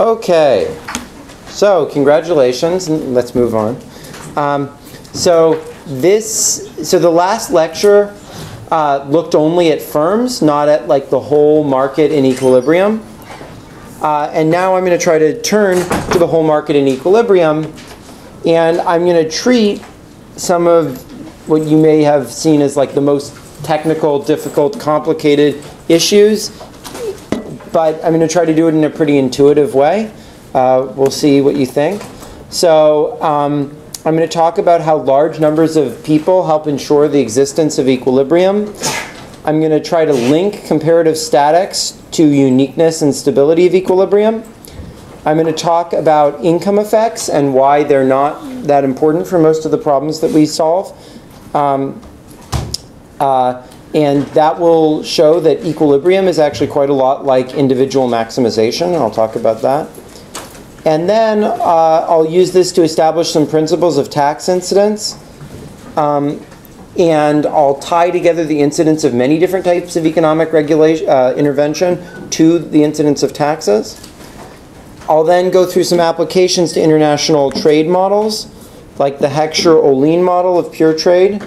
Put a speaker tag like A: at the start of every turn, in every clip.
A: Okay, so congratulations, let's move on. Um, so this, so the last lecture uh, looked only at firms, not at like the whole market in equilibrium. Uh, and now I'm going to try to turn to the whole market in equilibrium, and I'm going to treat some of what you may have seen as like the most technical, difficult, complicated issues but I'm going to try to do it in a pretty intuitive way. Uh, we'll see what you think. So um, I'm going to talk about how large numbers of people help ensure the existence of equilibrium. I'm going to try to link comparative statics to uniqueness and stability of equilibrium. I'm going to talk about income effects and why they're not that important for most of the problems that we solve. Um, uh, and that will show that equilibrium is actually quite a lot like individual maximization, and I'll talk about that. And then uh, I'll use this to establish some principles of tax incidence. Um, and I'll tie together the incidence of many different types of economic regulation uh, intervention to the incidence of taxes. I'll then go through some applications to international trade models, like the Heckscher-Ohlin model of pure trade,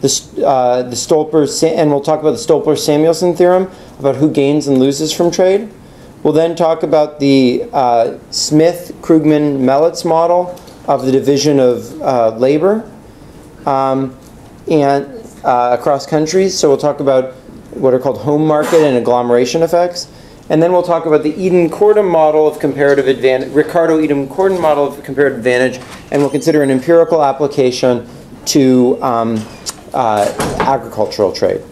A: the, uh, the Stolper, and we'll talk about the Stolper-Samuelson theorem about who gains and loses from trade. We'll then talk about the uh, Smith-Krugman-Melitz model of the division of uh, labor um, and uh, across countries. So we'll talk about what are called home market and agglomeration effects. And then we'll talk about the Eaton-Kortum model of comparative advantage, Ricardo Eaton-Kortum model of comparative advantage, and we'll consider an empirical application to um, uh, agricultural trade.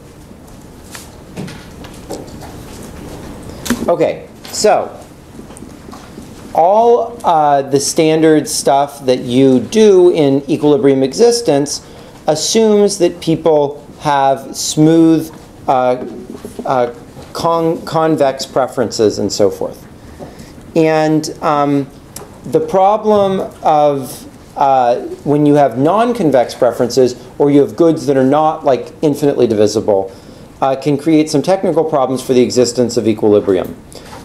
A: Okay, so all uh, the standard stuff that you do in equilibrium existence assumes that people have smooth uh, uh, con convex preferences and so forth. And um, the problem of uh, when you have non-convex preferences or you have goods that are not like infinitely divisible, uh, can create some technical problems for the existence of equilibrium.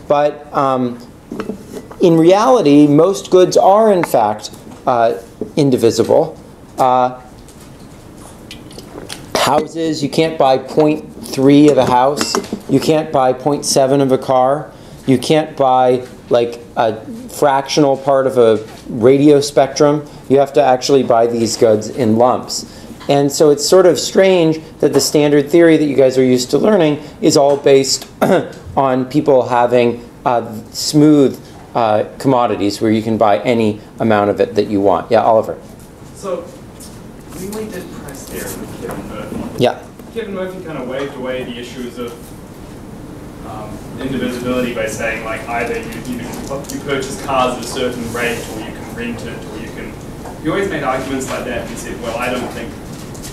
A: But um, in reality, most goods are in fact uh, indivisible. Uh, houses, you can't buy 0.3 of a house. You can't buy 0.7 of a car. You can't buy like a fractional part of a radio spectrum. You have to actually buy these goods in lumps. And so it's sort of strange that the standard theory that you guys are used to learning is all based on people having uh, smooth uh, commodities where you can buy any amount of it that you want. Yeah, Oliver.
B: So, we only did price theory with Kevin Murphy.
A: Yeah.
B: Kevin Murphy kind of waved away the issues of um, indivisibility by saying like either you, you, you purchase cars at a certain rate or you can rent it or you can. He always made arguments like that. He said, well, I don't think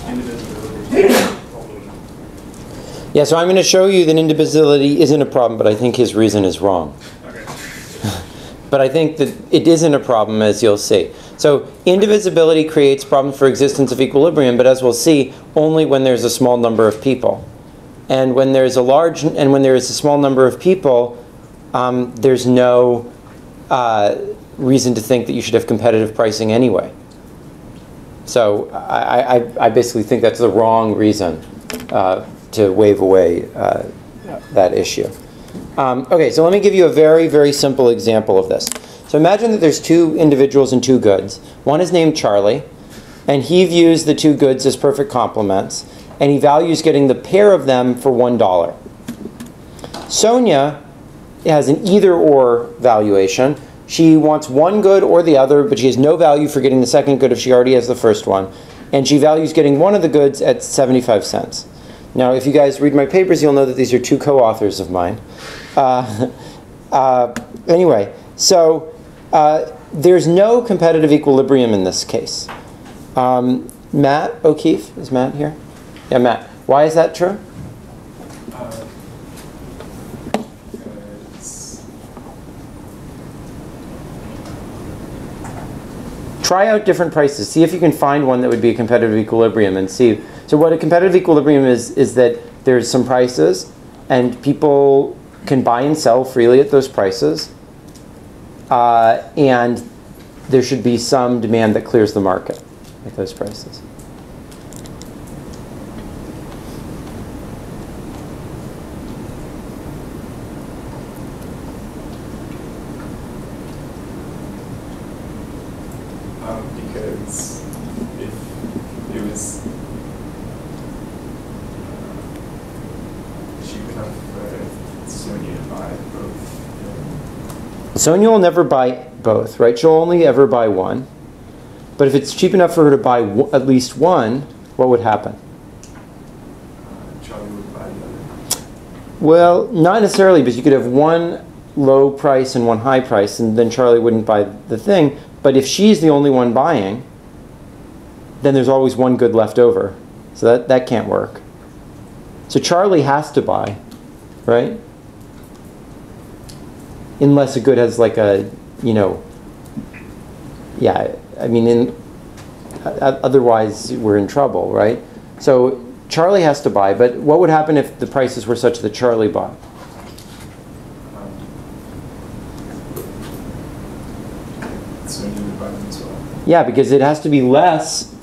B: indivisibility is a problem.
A: Yeah, so I'm going to show you that indivisibility isn't a problem, but I think his reason is wrong.
B: Okay.
A: But I think that it isn't a problem, as you'll see. So indivisibility creates problems for existence of equilibrium, but as we'll see, only when there's a small number of people. And when there's a large, and when there is a small number of people, um, there's no uh, reason to think that you should have competitive pricing anyway. So I, I, I basically think that's the wrong reason uh, to wave away uh, that issue. Um, okay, so let me give you a very, very simple example of this. So imagine that there's two individuals and two goods. One is named Charlie, and he views the two goods as perfect complements, and he values getting the pair of them for $1. Sonia has an either or valuation. She wants one good or the other, but she has no value for getting the second good if she already has the first one. And she values getting one of the goods at 75 cents. Now, if you guys read my papers, you'll know that these are two co-authors of mine. Uh, uh, anyway, so uh, there's no competitive equilibrium in this case. Um, Matt O'Keefe, is Matt here? Yeah, Matt. Why is that true? Try out different prices. See if you can find one that would be a competitive equilibrium and see. So what a competitive equilibrium is, is that there's some prices and people can buy and sell freely at those prices. uh, and there should be some demand that clears the market at those prices.
B: Um, because if it was uh, cheap enough for Sonia to buy both,
A: Sonia will never buy both, right? She'll only ever buy one. But if it's cheap enough for her to buy w- at least one, what would happen?
B: Charlie would buy the other.
A: Well, not necessarily, because you could have one low price and one high price, and then Charlie wouldn't buy the thing. But if she's the only one buying, then there's always one good left over. So that, that can't work. So Charlie has to buy, right? Unless a good has like a, you know, yeah, I mean, in, otherwise we're in trouble, right? So Charlie has to buy, but what would happen if the prices were such that Charlie bought?
B: Sonia would buy them as well.
A: Yeah, because it has to be less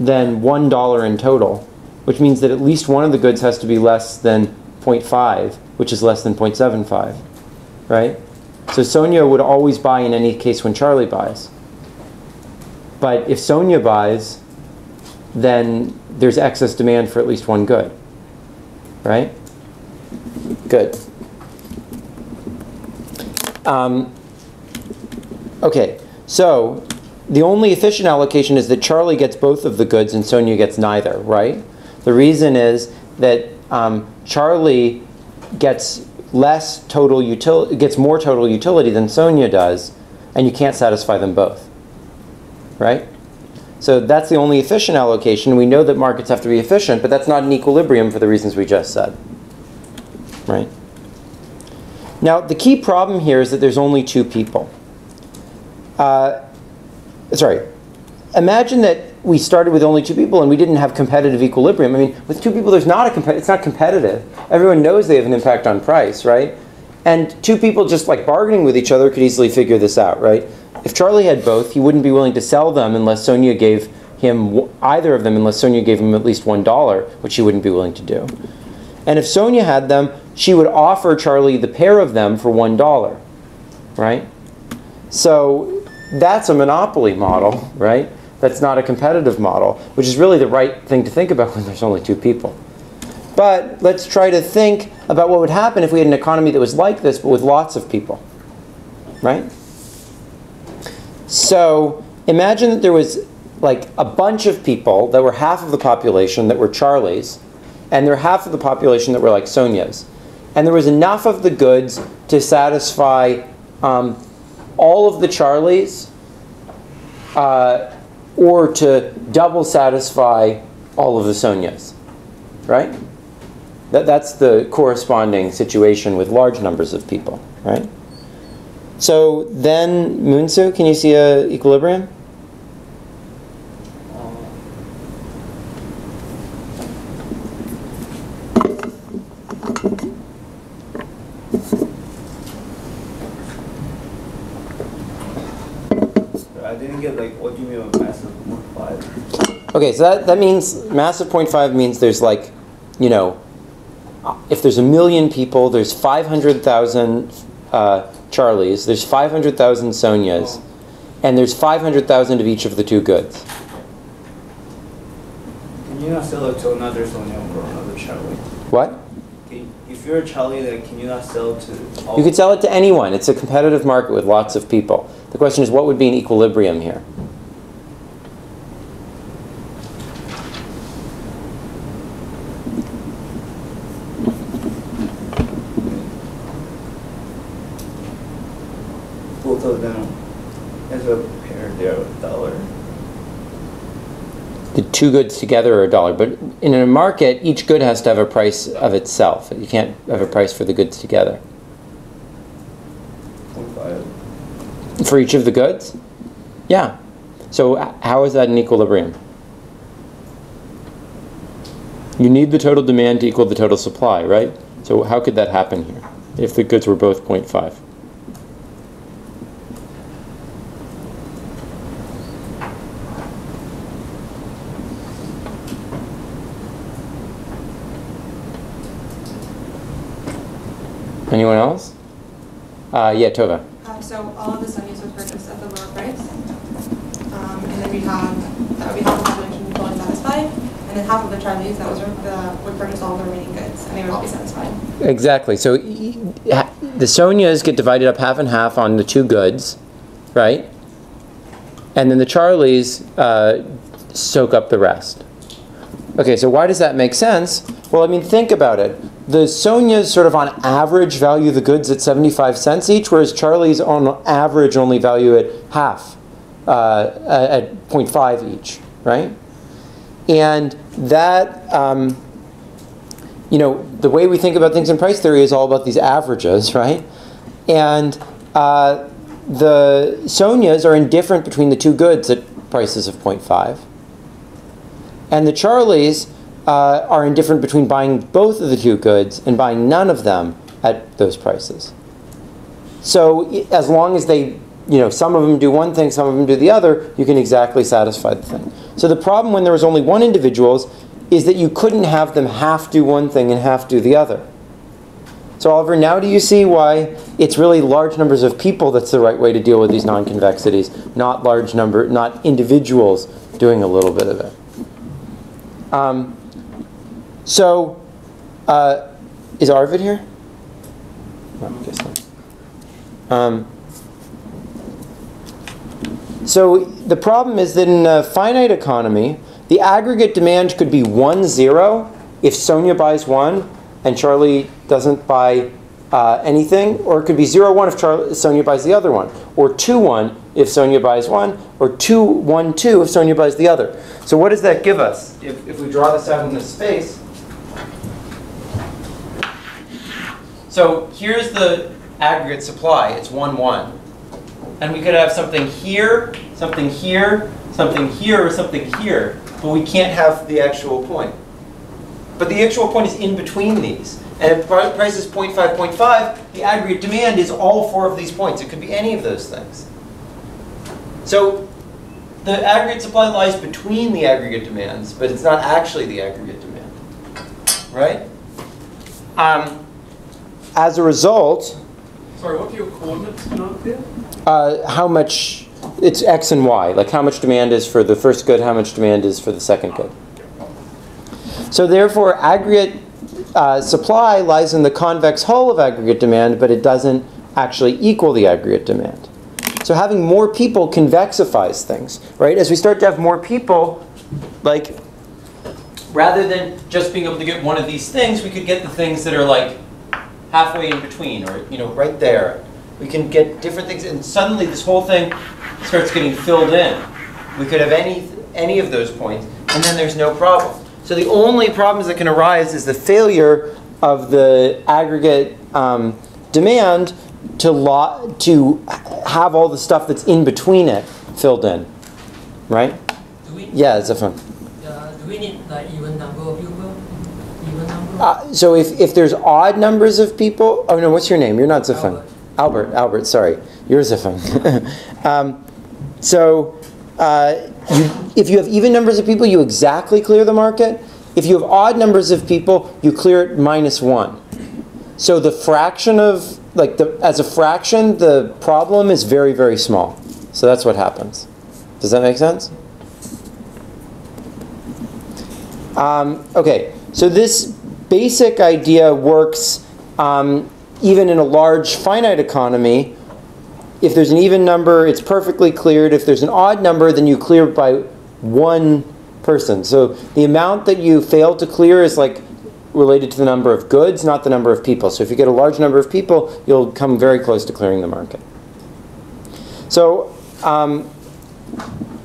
A: than one dollar in total, which means that at least one of the goods has to be less than 0.5, which is less than 0.75, right? So Sonia would always buy in any case when Charlie buys. But if Sonia buys, then there's excess demand for at least one good, right? Good. Um, okay, so the only efficient allocation is that Charlie gets both of the goods and Sonia gets neither, right? The reason is that um, Charlie gets less total utility, gets more total utility than Sonia does, and you can't satisfy them both, right? So that's the only efficient allocation. We know that markets have to be efficient, but that's not an equilibrium for the reasons we just said, right? Now, the key problem here is that there's only two people. Uh, sorry, imagine that we started with only two people and we didn't have competitive equilibrium. I mean, with two people, there's not a it's not competitive. Everyone knows they have an impact on price, right? And two people just like bargaining with each other could easily figure this out, right? If Charlie had both, he wouldn't be willing to sell them unless Sonia gave him either of them, unless Sonia gave him at least one dollar, which he wouldn't be willing to do. And if Sonia had them, she would offer Charlie the pair of them for one dollar, right? So that's a monopoly model, right? That's not a competitive model, which is really the right thing to think about when there's only two people. But let's try to think about what would happen if we had an economy that was like this, but with lots of people, right? So imagine that there was like a bunch of people that were half of the population that were Charlie's, and there were half of the population that were like Sonia's. And there was enough of the goods to satisfy um, all of the Charlies, uh, or to double satisfy all of the Sonias, right? That, that's the corresponding situation with large numbers of people, right? So then, Moonsu, can you see a equilibrium?
C: I didn't get like what do you mean by massive 0.5?
A: Okay, so that, that means massive 0.5 means there's like, you know, if there's a million people, there's 500,000 uh, Charlies, there's 500,000 Sonias, and there's 500,000 of each of the two goods.
C: Can you not sell it to another Sonia or another Charlie?
A: What?
C: If you're a Charlie, then can you not sell to all?
A: You could sell it to anyone. It's a competitive market with lots of people. The question is, what would be an equilibrium here?
C: Both of them as a pair, they're a dollar.
A: The two goods together are a dollar, but in a market, each good has to have a price of itself. You can't have a price for the goods together.
C: 0.5.
A: For each of the goods? Yeah. So how is that an equilibrium? You need the total demand to equal the total supply, right? So how could that happen here if the goods were both 0.5? Anyone else? Uh, yeah, Tova.
D: Uh, so all of the Sonias were purchased at the lower price. Um, and then we have, that would be half the population fully satisfied. And then half of the Charlies, that was, the, would purchase all the remaining goods, and they would all be satisfied.
A: Exactly. So the Sonias get divided up half and half on the two goods, right? And then the Charlies uh, soak up the rest. Okay, so why does that make sense? Well, I mean, think about it. The Sonias sort of on average value the goods at 75 cents each, whereas Charlie's on average only value it half, uh, at 0.5 each, right? And that, um, you know, the way we think about things in price theory is all about these averages, right? And uh, the Sonias are indifferent between the two goods at prices of 0.5. And the Charlies uh, are indifferent between buying both of the two goods and buying none of them at those prices. So as long as they, you know, some of them do one thing, some of them do the other, you can exactly satisfy the thing. So the problem when there was only one individuals is that you couldn't have them half do one thing and half do the other. So Oliver, now do you see why it's really large numbers of people that's the right way to deal with these non-convexities, not large number, not individuals doing a little bit of it. Um, so, uh, is Arvid here? No, I guess not. Um, so the problem is that in a finite economy, the aggregate demand could be 1 0 if Sonia buys one and Charlie doesn't buy uh, anything, or it could be 0 1 if Charlie, Sonia buys the other one, or 2 1 if Sonia buys one, or 2 1 2 if Sonia buys the other. So what does that give us? If, if we draw this out in this space, so here's the aggregate supply. It's 1 1. And we could have something here, something here, something here, or something here, but we can't have the actual point. But the actual point is in between these. And if price is 0.5, 0.5, the aggregate demand is all four of these points. It could be any of those things. So the aggregate supply lies between the aggregate demands, but it's not actually the aggregate demand. Right? Um, as a result,
B: Sorry, what are your coordinates denoted there?
A: uh, how much it's x and y like how much demand is for the first good how much demand is for the second good. So therefore aggregate uh, supply lies in the convex hull of aggregate demand but it doesn't actually equal the aggregate demand. So having more people convexifies things right? As we start to have more people like rather than just being able to get one of these things we could get the things that are like halfway in between or you know right there. We can get different things and suddenly this whole thing starts getting filled in. We could have any any of those points and then there's no problem. So the only problems that can arise is the failure of the aggregate um, demand to lo- to have all the stuff that's in between it filled in right?
E: Do we,
A: yeah Zafan.
E: uh, do we need like even number of people? Even number?
A: Uh, so if, if there's odd numbers of people, oh no, what's your name? You're not Zafan.
E: Albert.
A: Albert, Albert, sorry. You're Zafan. um, so uh, you, if you have even numbers of people, you exactly clear the market. If you have odd numbers of people, you clear it minus one. So the fraction of, like the, as a fraction, the problem is very, very small. So that's what happens. Does that make sense? Um, okay, so this basic idea works um, even in a large finite economy. If there's an even number, it's perfectly cleared. If there's an odd number, then you clear by one person. So the amount that you fail to clear is like related to the number of goods, not the number of people. So if you get a large number of people, you'll come very close to clearing the market. So um,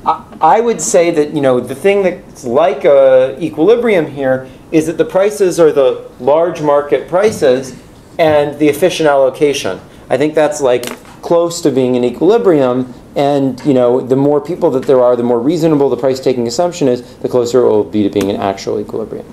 A: I I would say that you know the thing that's like a equilibrium here is that the prices are the large market prices and the efficient allocation. I think that's like close to being an equilibrium. And you know, the more people that there are, the more reasonable the price taking assumption is, the closer it will be to being an actual equilibrium.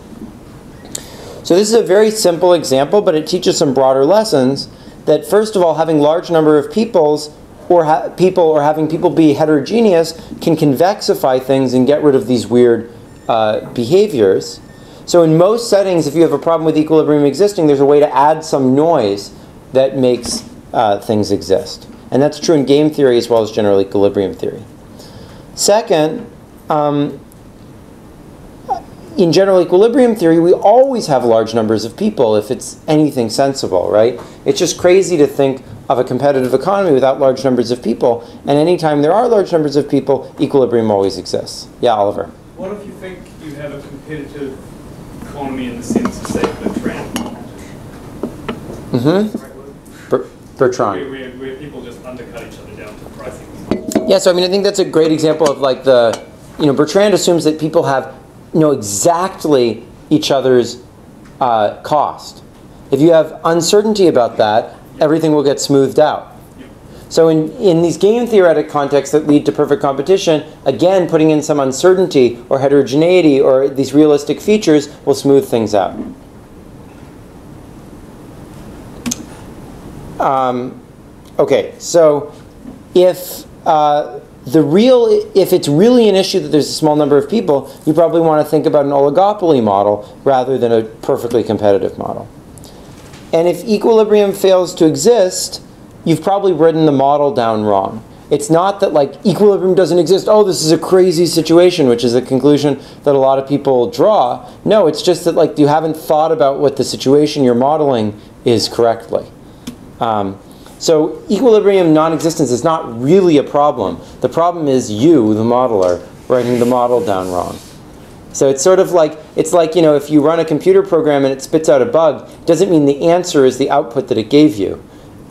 A: So this is a very simple example, but it teaches some broader lessons. That first of all, having large number of peoples or people or having people be heterogeneous can convexify things and get rid of these weird uh, behaviors. So in most settings, if you have a problem with equilibrium existing, there's a way to add some noise that makes uh, things exist. And that's true in game theory as well as general equilibrium theory. Second, um, in general equilibrium theory, we always have large numbers of people if it's anything sensible, right? It's just crazy to think of a competitive economy without large numbers of people. And anytime there are large numbers of people, equilibrium always exists. Yeah, Oliver.
B: What if you think you have a competitive economy in the sense of, say, Bertrand?
A: Mm-hmm.
B: Word? Where, where, where people just undercut each other down to pricing.
A: Yeah, so I mean, I think that's a great example of like the, you know, Bertrand assumes that people have know exactly each other's uh, cost. If you have uncertainty about that, everything will get smoothed out. So in, in these game theoretic contexts that lead to perfect competition, again, putting in some uncertainty or heterogeneity or these realistic features will smooth things out. Um, okay, so if uh, the real, if it's really an issue that there's a small number of people, you probably want to think about an oligopoly model rather than a perfectly competitive model. And if equilibrium fails to exist, you've probably written the model down wrong. It's not that like equilibrium doesn't exist. Oh, this is a crazy situation, which is a conclusion that a lot of people draw. No, it's just that like you haven't thought about what the situation you're modeling is correctly. Um, so equilibrium non-existence is not really a problem. The problem is you, the modeler, writing the model down wrong. So it's sort of like it's like you know if you run a computer program and it spits out a bug, doesn't mean the answer is the output that it gave you,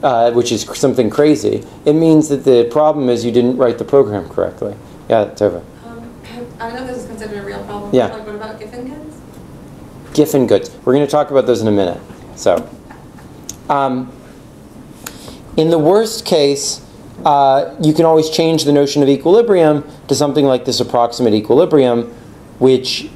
A: uh, which is something crazy. It means that the problem is you didn't write the program correctly. Yeah, Tova.
D: Um, I don't know if this is considered a real problem.
A: Yeah.
D: Like, what about Giffen goods?
A: Giffen goods. We're going to talk about those in a minute. So, um, in the worst case, uh, you can always change the notion of equilibrium to something like this approximate equilibrium, which,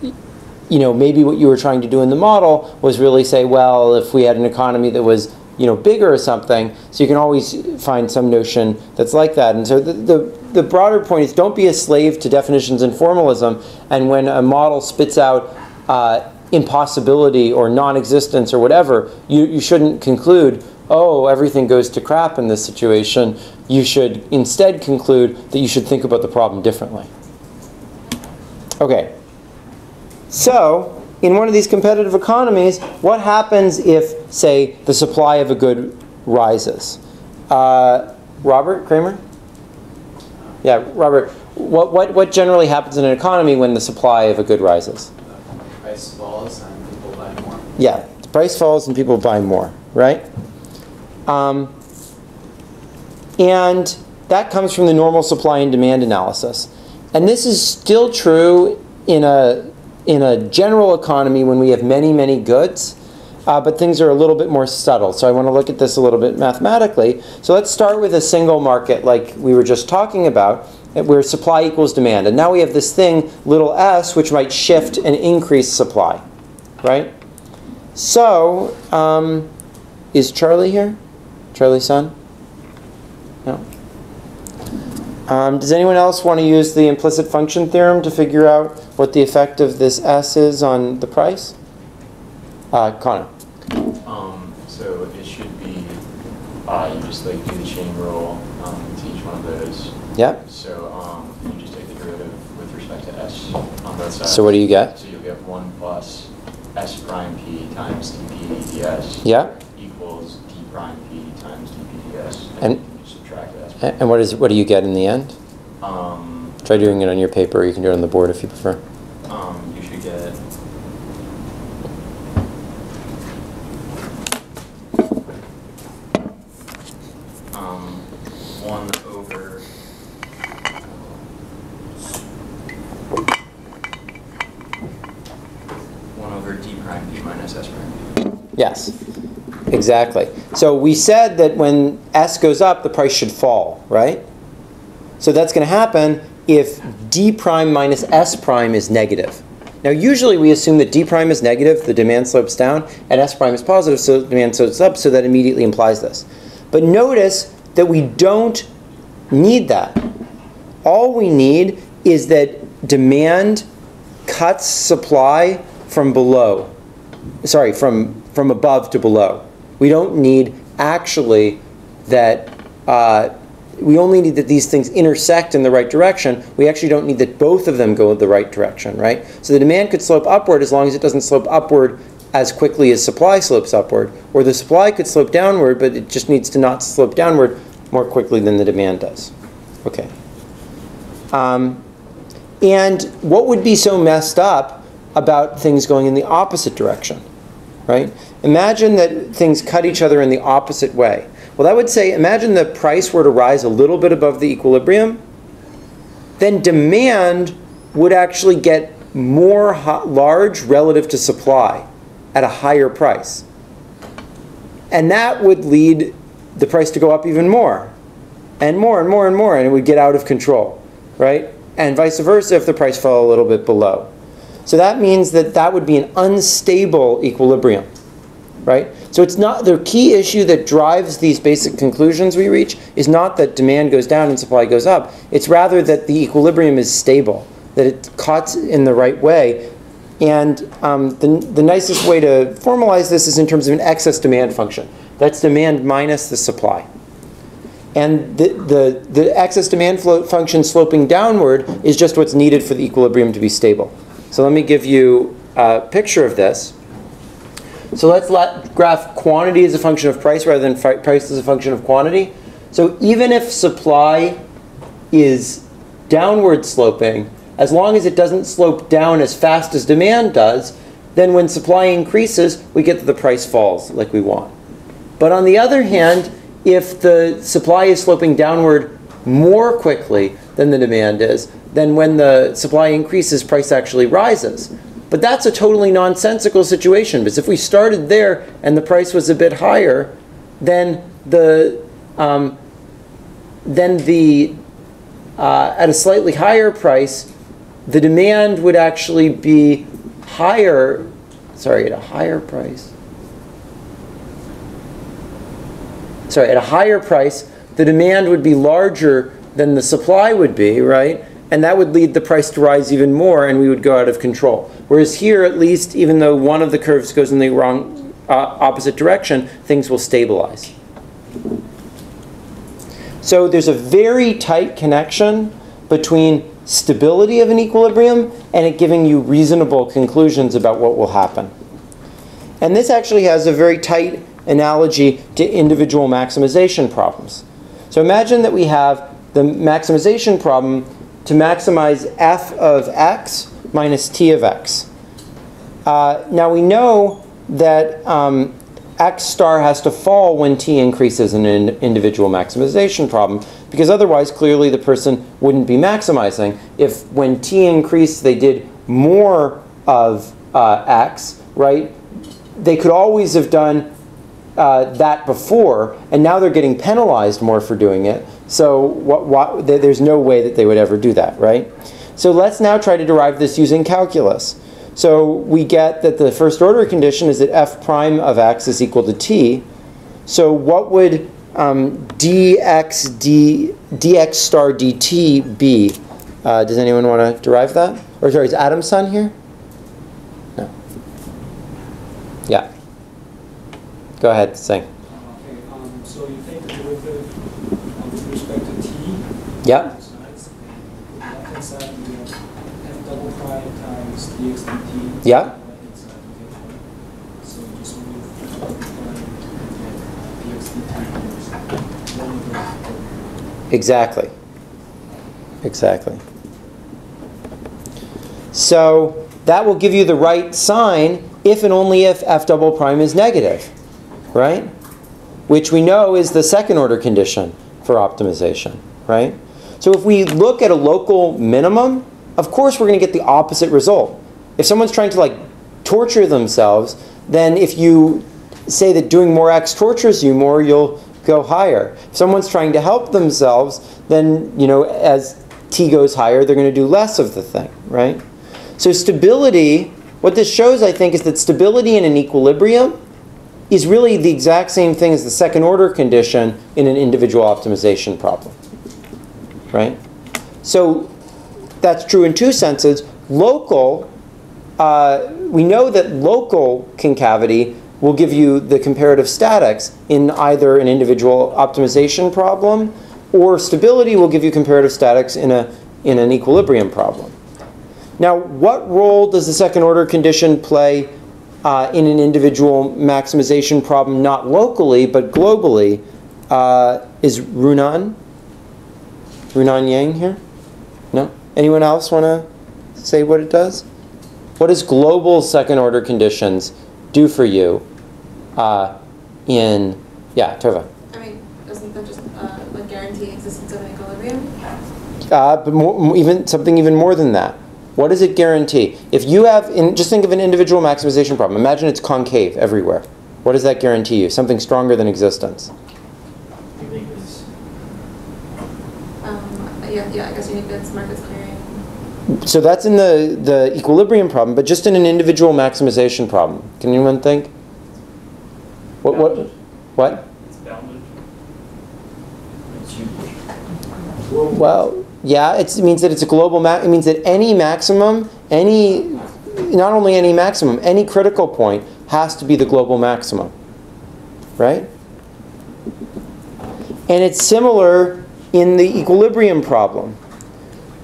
A: you know, maybe what you were trying to do in the model was really say, well, if we had an economy that was, you know, bigger or something, so you can always find some notion that's like that. And so the, the, the broader point is don't be a slave to definitions and formalism, and when a model spits out uh, impossibility or non-existence or whatever, you, you shouldn't conclude, oh, everything goes to crap in this situation. You should instead conclude that you should think about the problem differently. Okay. So, in one of these competitive economies, what happens if, say, the supply of a good rises? Uh, Robert Kramer? Yeah, Robert. What, what, what generally happens in an economy when the supply of a good rises?
F: price falls and people buy more.
A: Yeah, the price falls and people buy more, right? Um, and that comes from the normal supply and demand analysis. And this is still true in a, in a general economy when we have many, many goods, uh, but things are a little bit more subtle. So I want to look at this a little bit mathematically. So let's start with a single market like we were just talking about, where supply equals demand. And now we have this thing, little s, which might shift and increase supply, right? So, um, is Charlie here? Charlie's son? No. Um, does anyone else want to use the implicit function theorem to figure out what the effect of this s is on the price? Uh, Connor.
F: Um, so it should be, uh, you just like do the chain rule, um, to each one of those.
A: Yep.
F: So, um, you just take the derivative with respect to s on both sides.
A: So what do you get?
F: So you'll get one plus s prime p times dp ds.
A: Yeah.
F: Equals d prime p times dp ds.
A: And-
F: you subtract s.
A: A- And what is what do you get in the end?
F: Um,
A: Try doing it on your paper. or You can do it on the board if you prefer.
F: um, you should get um, one over one over d prime p minus s prime.
A: Yes, exactly. So we said that when S goes up, the price should fall, right? So that's going to happen if D prime minus S prime is negative. Now, usually we assume that D prime is negative, the demand slopes down, and S prime is positive, so the demand slopes up, so that immediately implies this. But notice that we don't need that. All we need is that demand cuts supply from below sorry, from, from above to below. We don't need actually that uh, we only need that these things intersect in the right direction. We actually don't need that both of them go in the right direction, right? So the demand could slope upward as long as it doesn't slope upward as quickly as supply slopes upward, or the supply could slope downward, but it just needs to not slope downward more quickly than the demand does. Okay. Um, and what would be so messed up about things going in the opposite direction? Right? Imagine that things cut each other in the opposite way. Well, that would say, imagine the price were to rise a little bit above the equilibrium, then demand would actually get more large relative to supply at a higher price. And that would lead the price to go up even more, and more and more and more, and it would get out of control, right? And vice versa if the price fell a little bit below. So that means that that would be an unstable equilibrium, right? So it's not the key issue that drives these basic conclusions we reach is not that demand goes down and supply goes up. It's rather that the equilibrium is stable, that it cuts in the right way. And um, the, the nicest way to formalize this is in terms of an excess demand function. That's demand minus the supply. And the, the, the excess demand flow function sloping downward is just what's needed for the equilibrium to be stable. So let me give you a picture of this. So let's let graph quantity as a function of price rather than price as a function of quantity. So even if supply is downward sloping, as long as it doesn't slope down as fast as demand does, then when supply increases, we get that the price falls like we want. But on the other hand, if the supply is sloping downward more quickly than the demand is, then when the supply increases, price actually rises. But that's a totally nonsensical situation because if we started there and the price was a bit higher, then the um, then the uh, at a slightly higher price, the demand would actually be higher. Sorry, at a higher price. Sorry, at a higher price, the demand would be larger than the supply would be, right? And that would lead the price to rise even more, and we would go out of control. Whereas here, at least, even though one of the curves goes in the wrong uh, opposite direction, things will stabilize. So there's a very tight connection between stability of an equilibrium and it giving you reasonable conclusions about what will happen. And this actually has a very tight analogy to individual maximization problems. So imagine that we have the maximization problem to maximize f of x minus t of x. Uh, now we know that um, x star has to fall when t increases in an individual maximization problem because otherwise clearly the person wouldn't be maximizing if when t increased they did more of uh, x right they could always have done uh, that before and now they're getting penalized more for doing it so what, what, there's no way that they would ever do that right so let's now try to derive this using calculus so we get that the first order condition is that f prime of x is equal to t. So what would um, dx, d, dx star dt be? Uh, does anyone want to derive that? Or sorry, is Adam's son here? No. Yeah. Go ahead, sing.
G: Of the-
A: Exactly. Exactly. So that will give you the right sign if and only if f double prime is negative, right? Which we know is the second order condition for optimization, right? So if we look at a local minimum, of course we're going to get the opposite result. If someone's trying to like torture themselves, then if you say that doing more x tortures you more, you'll go higher. If someone's trying to help themselves, then you know as t goes higher, they're going to do less of the thing, right? So stability, what this shows, I think, is that stability in an equilibrium is really the exact same thing as the second order condition in an individual optimization problem, right? So that's true in two senses. Local, uh, we know that local concavity will give you the comparative statics in either an individual optimization problem or stability will give you comparative statics in, a, in an equilibrium problem. Now, what role does the second order condition play uh, in an individual maximization problem, not locally, but globally? Uh, is Runan? Runan Yang here? No? Anyone else want to say what it does? What does global second order conditions do for you uh, in, yeah, Tova?
D: I mean, doesn't that just, uh, like guarantee existence of an equilibrium?
A: Uh, but more, even something even more than that. What does it guarantee? If you have, in, just think of an individual maximization problem. Imagine it's concave everywhere. What does that guarantee you? Something stronger than existence.
G: Uniqueness.
D: Um, yeah, yeah, I guess you need goods, markets clearing.
A: So that's in the, the equilibrium problem, but just in an individual maximization problem. Can anyone think? What, what, what?
B: It's bounded.
G: It's huge.
A: Well, yeah, it's, it means that it's a global ma- it means that any maximum, any, not only any maximum, any critical point has to be the global maximum. Right? And it's similar in the equilibrium problem.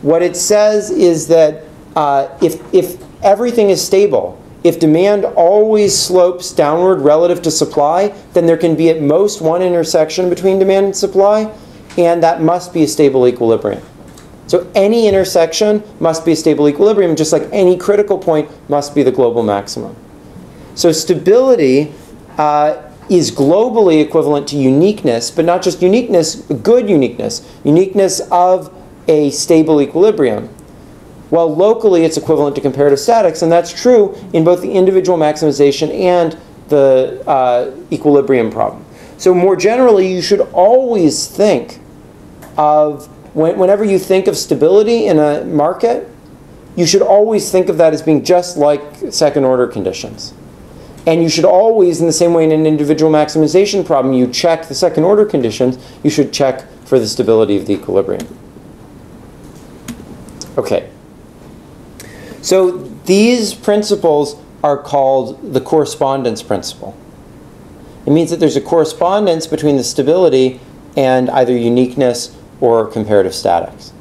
A: What it says is that uh, if, if everything is stable, if demand always slopes downward relative to supply, then there can be at most one intersection between demand and supply, and that must be a stable equilibrium. So any intersection must be a stable equilibrium, just like any critical point must be the global maximum. So stability uh, is globally equivalent to uniqueness, but not just uniqueness, good uniqueness, uniqueness of a stable equilibrium. Well, locally it's equivalent to comparative statics, and that's true in both the individual maximization and the uh, equilibrium problem. So more generally, you should always think of when, whenever you think of stability in a market, you should always think of that as being just like second order conditions. And you should always, in the same way in an individual maximization problem, you check the second order conditions, you should check for the stability of the equilibrium. Okay. So these principles are called the correspondence principle. It means that there's a correspondence between the stability and either uniqueness or comparative statics.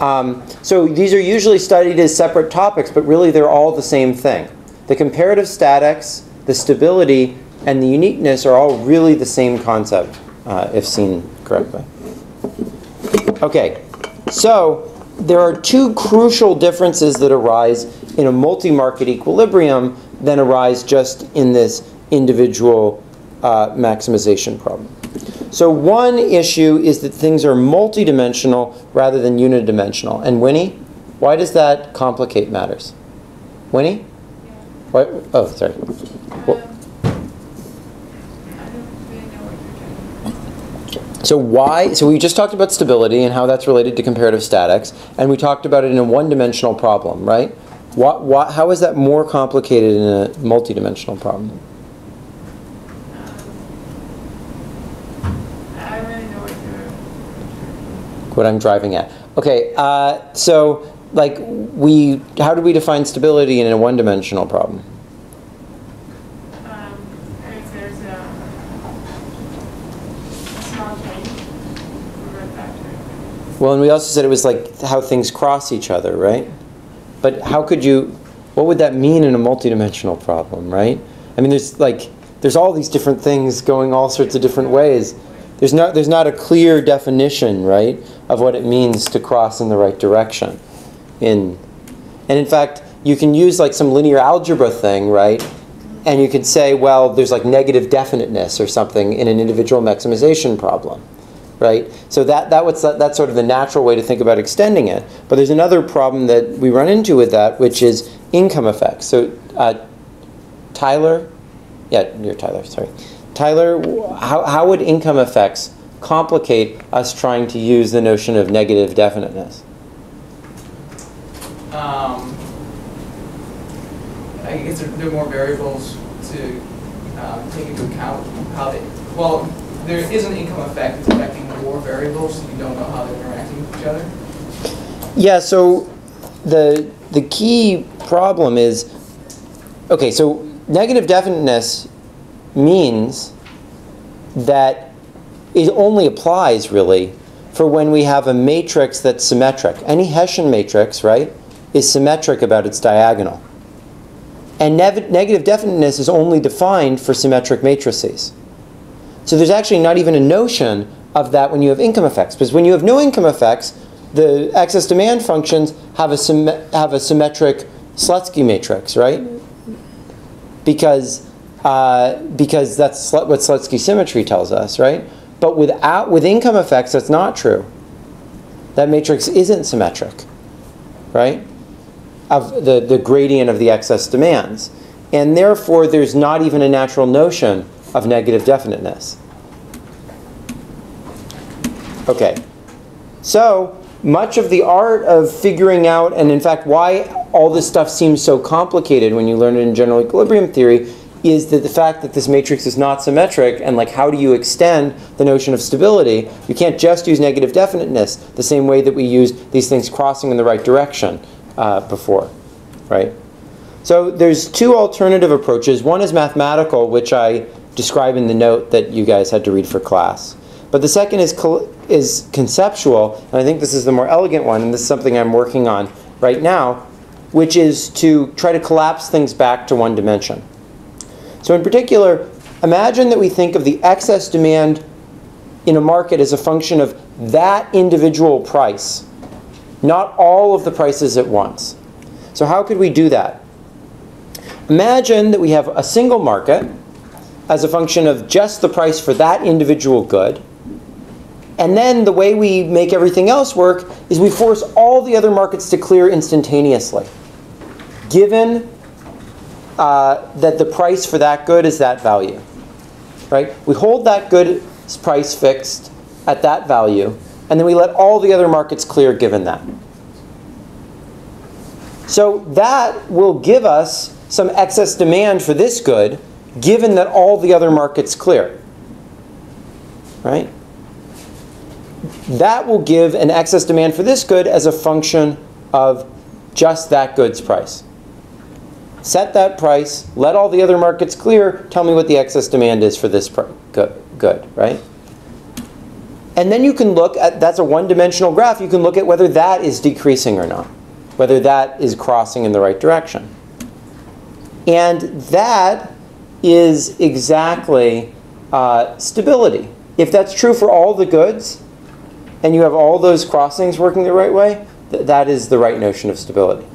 A: Um, so these are usually studied as separate topics, but really they're all the same thing. The comparative statics, the stability, and the uniqueness are all really the same concept, uh, if seen correctly. Okay, so there are two crucial differences that arise in a multi-market equilibrium than arise just in this individual uh, maximization problem. So one issue is that things are multidimensional rather than unidimensional. And Winnie, why does that complicate matters? Winnie? What? Oh, sorry. So why? So we just talked about stability and how that's related to comparative statics, and we talked about it in a one-dimensional problem, right? What, what, how is that more complicated in a multidimensional problem?
H: Really. What
A: I'm driving at. Okay, uh, so like we, how do we define stability in a one-dimensional problem?
H: Um, if there's a, a small change, revert back to it.
A: Well, and we also said it was like how things cross each other, right? But how could you, what would that mean in a multidimensional problem, right? I mean, there's like, there's all these different things going all sorts of different ways. There's not, there's not a clear definition, right, of what it means to cross in the right direction. In, and in fact, you can use like some linear algebra thing, right? And you could say, well, there's like negative definiteness or something in an individual maximization problem right? So that, that was, that's sort of the natural way to think about extending it. But there's another problem that we run into with that, which is income effects. So uh, Tyler, yeah, you're Tyler, sorry. Tyler, how, how would income effects complicate us trying to use the notion of negative definiteness?
I: Um, I guess there, there are more variables to um, take into account how they, well, there is an income effect that's affecting more variables, so you don't know how they're interacting with each other.
A: Yeah, so the the key problem is okay, so negative definiteness means that it only applies really for when we have a matrix that's symmetric. Any Hessian matrix, right, is symmetric about its diagonal. And nev- negative definiteness is only defined for symmetric matrices. So there's actually not even a notion of that when you have income effects. Because when you have no income effects, the excess demand functions have a, have a symmetric Slutsky matrix, right? Because, uh, because that's sl- what Slutsky symmetry tells us, right? But without, with income effects, that's not true. That matrix isn't symmetric, right? Of the, the gradient of the excess demands. And therefore, there's not even a natural notion of negative definiteness. Okay. So, much of the art of figuring out, and in fact, why all this stuff seems so complicated when you learn it in general equilibrium theory, is that the fact that this matrix is not symmetric, and like how do you extend the notion of stability? You can't just use negative definiteness the same way that we use these things crossing in the right direction uh, before, right? So there's two alternative approaches. One is mathematical, which I describe in the note that you guys had to read for class. But the second is, is conceptual, and I think this is the more elegant one, and this is something I'm working on right now, which is to try to collapse things back to one dimension. So in particular, imagine that we think of the excess demand in a market as a function of that individual price, not all of the prices at once. So how could we do that? Imagine that we have a single market as a function of just the price for that individual good. And then the way we make everything else work is we force all the other markets to clear instantaneously, given uh, that the price for that good is that value. Right? We hold that good's price fixed at that value, and then we let all the other markets clear given that. So that will give us some excess demand for this good, given that all the other markets clear. Right? That will give an excess demand for this good as a function of just that good's price. Set that price, let all the other markets clear, tell me what the excess demand is for this good, right? And then you can look at that's a one dimensional graph, you can look at whether that is decreasing or not, whether that is crossing in the right direction. And that is exactly uh, stability. If that's true for all the goods, and you have all those crossings working the right way, th- that is the right notion of stability.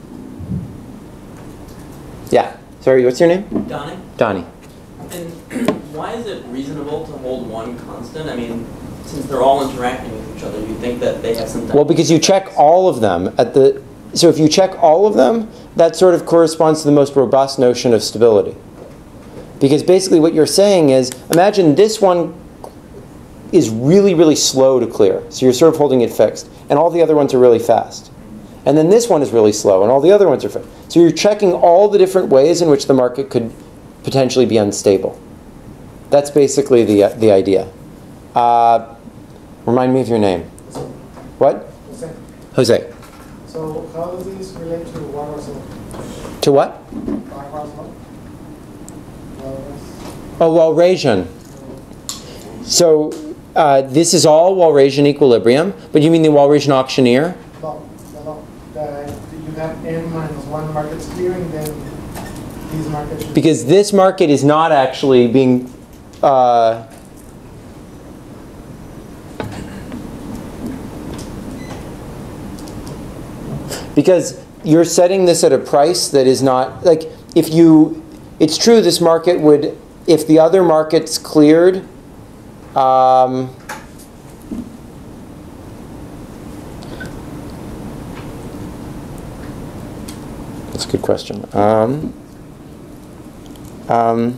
A: Yeah. Sorry, what's your name?
J: Donnie?
A: Donnie.
J: And why is it reasonable to hold one constant? I mean, since they're all interacting with each other, you think that they have some.
A: Well, because you check all of them at the. So if you check all of them, that sort of corresponds to the most robust notion of stability. Because basically what you're saying is, imagine this one is really, really slow to clear. So you're sort of holding it fixed. And all the other ones are really fast. And then this one is really slow, and all the other ones are fast. So you're checking all the different ways in which the market could potentially be unstable. That's basically the, the idea. Uh, remind me of your name. What?
G: Jose.
A: Jose.
G: So how does this relate to Walras law?
A: To what?
G: Walras.
A: Oh, Walrasian. So uh, this is all Walrasian equilibrium, but you mean the Walrasian auctioneer?
G: No, no, no. That you have n minus one markets clearing, then these markets.
A: Because this market is not actually being. Uh, because you're setting this at a price that is not like if you it's true this market would if the other markets cleared um, that's a good question. Um, um,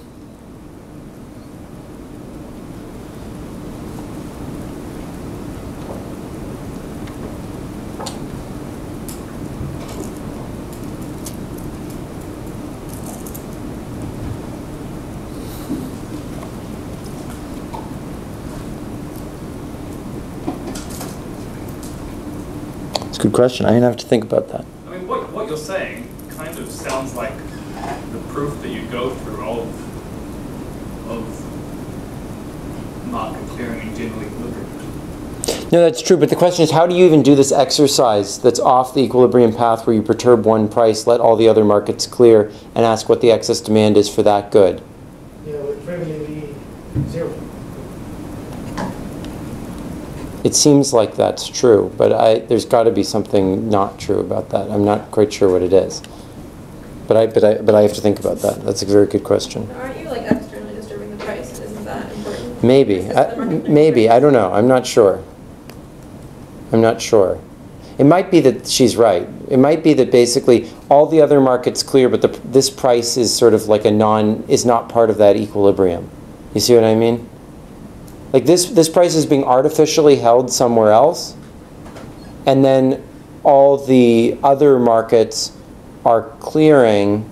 A: a good question. I didn't have to think about that.
B: I mean, what, what you're saying kind of sounds like the proof that you go through of, of market clearing and general equilibrium.
A: No, that's true, but the question is, how do you even do this exercise that's off the equilibrium path where you perturb one price, let all the other markets clear, and ask what the excess demand is for that good?
G: You know, it's regularly zero.
A: It seems like that's true, but I, there's got to be something not true about that. I'm not quite sure what it is. But I, but I, but I have to think about that. That's a very good question.
D: Aren't you like externally disturbing the price? Isn't that important?
A: Maybe, I, maybe, I don't know. I'm not sure. I'm not sure. It might be that she's right. It might be that basically all the other markets clear, but the, this price is sort of like a non, is not part of that equilibrium. You see what I mean? Like this, this price is being artificially held somewhere else, and then all the other markets are clearing.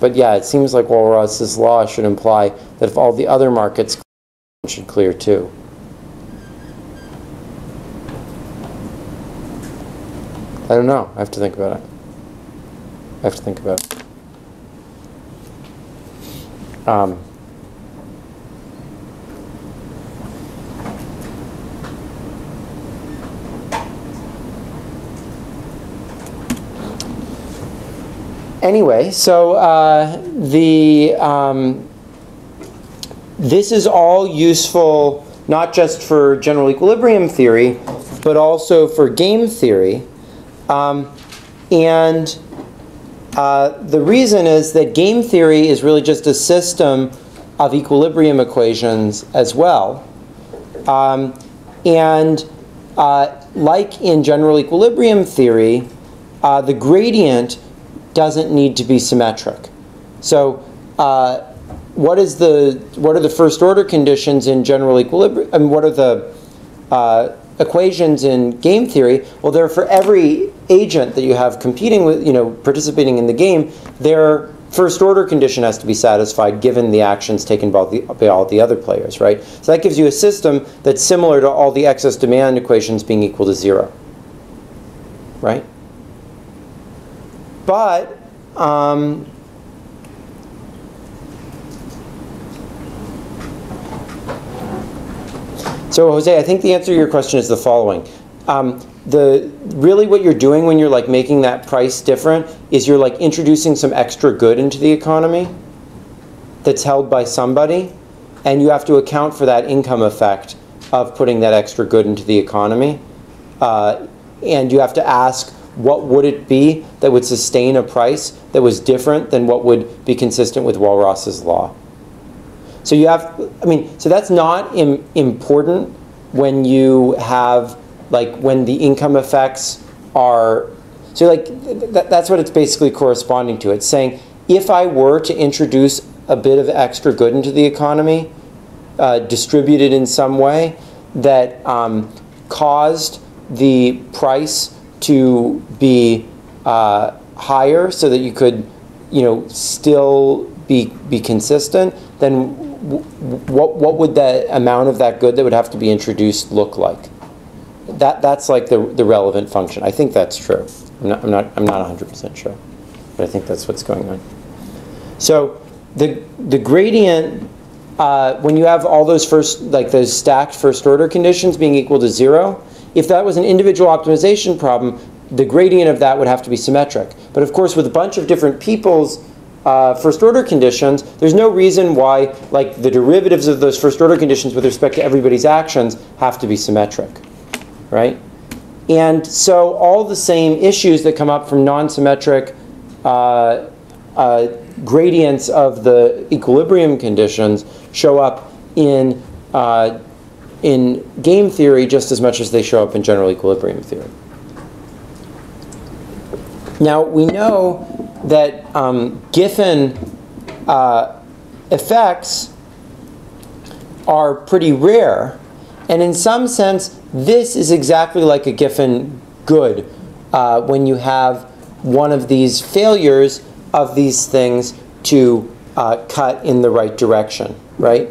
A: But yeah, it seems like Walras's law should imply that if all the other markets should clear too. I don't know. I have to think about it. I have to think about it. Um, anyway, so uh, the um, this is all useful not just for general equilibrium theory, but also for game theory. Um, and uh, the reason is that game theory is really just a system of equilibrium equations as well. Um, and uh, like in general equilibrium theory, uh, the gradient doesn't need to be symmetric. So uh, what is the what are the first order conditions in general equilibrium? I mean, what are the uh, equations in game theory? Well, they're for every agent that you have competing with, you know, participating in the game. Their first order condition has to be satisfied given the actions taken by, the, by all the other players, right? So that gives you a system that's similar to all the excess demand equations being equal to zero, right? But um, So Jose, I think the answer to your question is the following. Um, the really what you're doing when you're like making that price different is you're like introducing some extra good into the economy that's held by somebody, and you have to account for that income effect of putting that extra good into the economy. Uh, and you have to ask what would it be that would sustain a price that was different than what would be consistent with Walras's law. So you have, I mean, so that's not Im- important when you have, like, when the income effects are, so like, th- th- that's what it's basically corresponding to. It's saying, if I were to introduce a bit of extra good into the economy, uh, distributed in some way, that um, caused the price to be uh, higher so that you could, you know, still be, be consistent, then what, what would the amount of that good that would have to be introduced look like? That, that's like the, the relevant function. I think that's true. I'm not, I'm not, I'm not 100% sure, but I think that's what's going on. So the, the gradient, uh, when you have all those first, like those stacked first order conditions being equal to zero, if that was an individual optimization problem, the gradient of that would have to be symmetric. But of course, with a bunch of different people's uh, first order conditions, there's no reason why like the derivatives of those first order conditions with respect to everybody's actions have to be symmetric, right? And so all the same issues that come up from non-symmetric uh, uh, gradients of the equilibrium conditions show up in uh, in game theory just as much as they show up in general equilibrium theory. Now we know that um, Giffen uh, effects are pretty rare, and in some sense, this is exactly like a Giffen good uh, when you have one of these failures of these things to uh, cut in the right direction, right?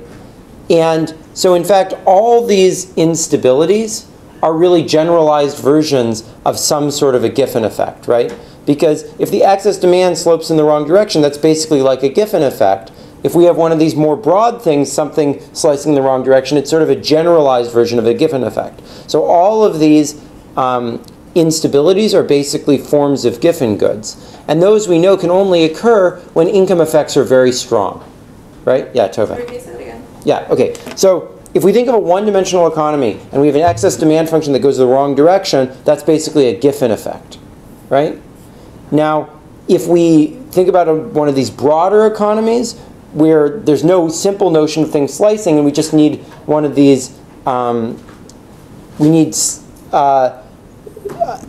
A: And so, in fact, all these instabilities are really generalized versions of some sort of a Giffen effect, right? Because if the excess demand slopes in the wrong direction, that's basically like a Giffen effect. If we have one of these more broad things, something slicing in the wrong direction, it's sort of a generalized version of a Giffen effect. So all of these um, instabilities are basically forms of Giffen goods. And those we know can only occur when income effects are very strong. Right? Yeah, Tova. Yeah, okay. So if we think of a one-dimensional economy and we have an excess demand function that goes the wrong direction, that's basically a Giffen effect, right? Now, if we think about a, one of these broader economies where there's no simple notion of things slicing and we just need one of these, um, we need uh,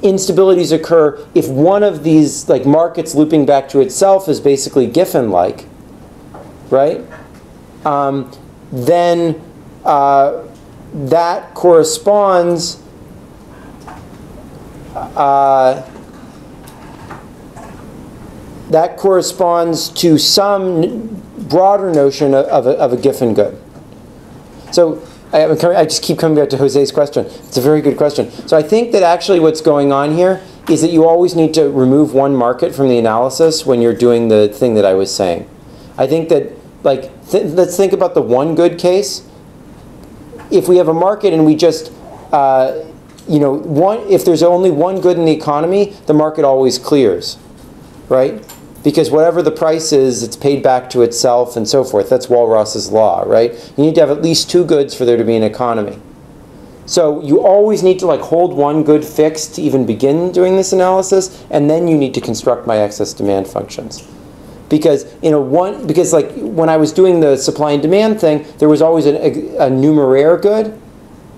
A: instabilities occur if one of these like markets looping back to itself is basically Giffen-like, right? Um, then uh, that corresponds uh, that corresponds to some broader notion of, of, a, of a Giffen good. So I, I just keep coming back to Jose's question. It's a very good question. So I think that actually what's going on here is that you always need to remove one market from the analysis when you're doing the thing that I was saying. I think that, like, th- let's think about the one good case. If we have a market and we just, uh, you know, one, if there's only one good in the economy, the market always clears, right? Because whatever the price is, it's paid back to itself and so forth. That's Walras's law, right? You need to have at least two goods for there to be an economy. So you always need to like hold one good fixed to even begin doing this analysis, and then you need to construct my excess demand functions. Because in a one, because like when I was doing the supply and demand thing, there was always a, a, a numeraire good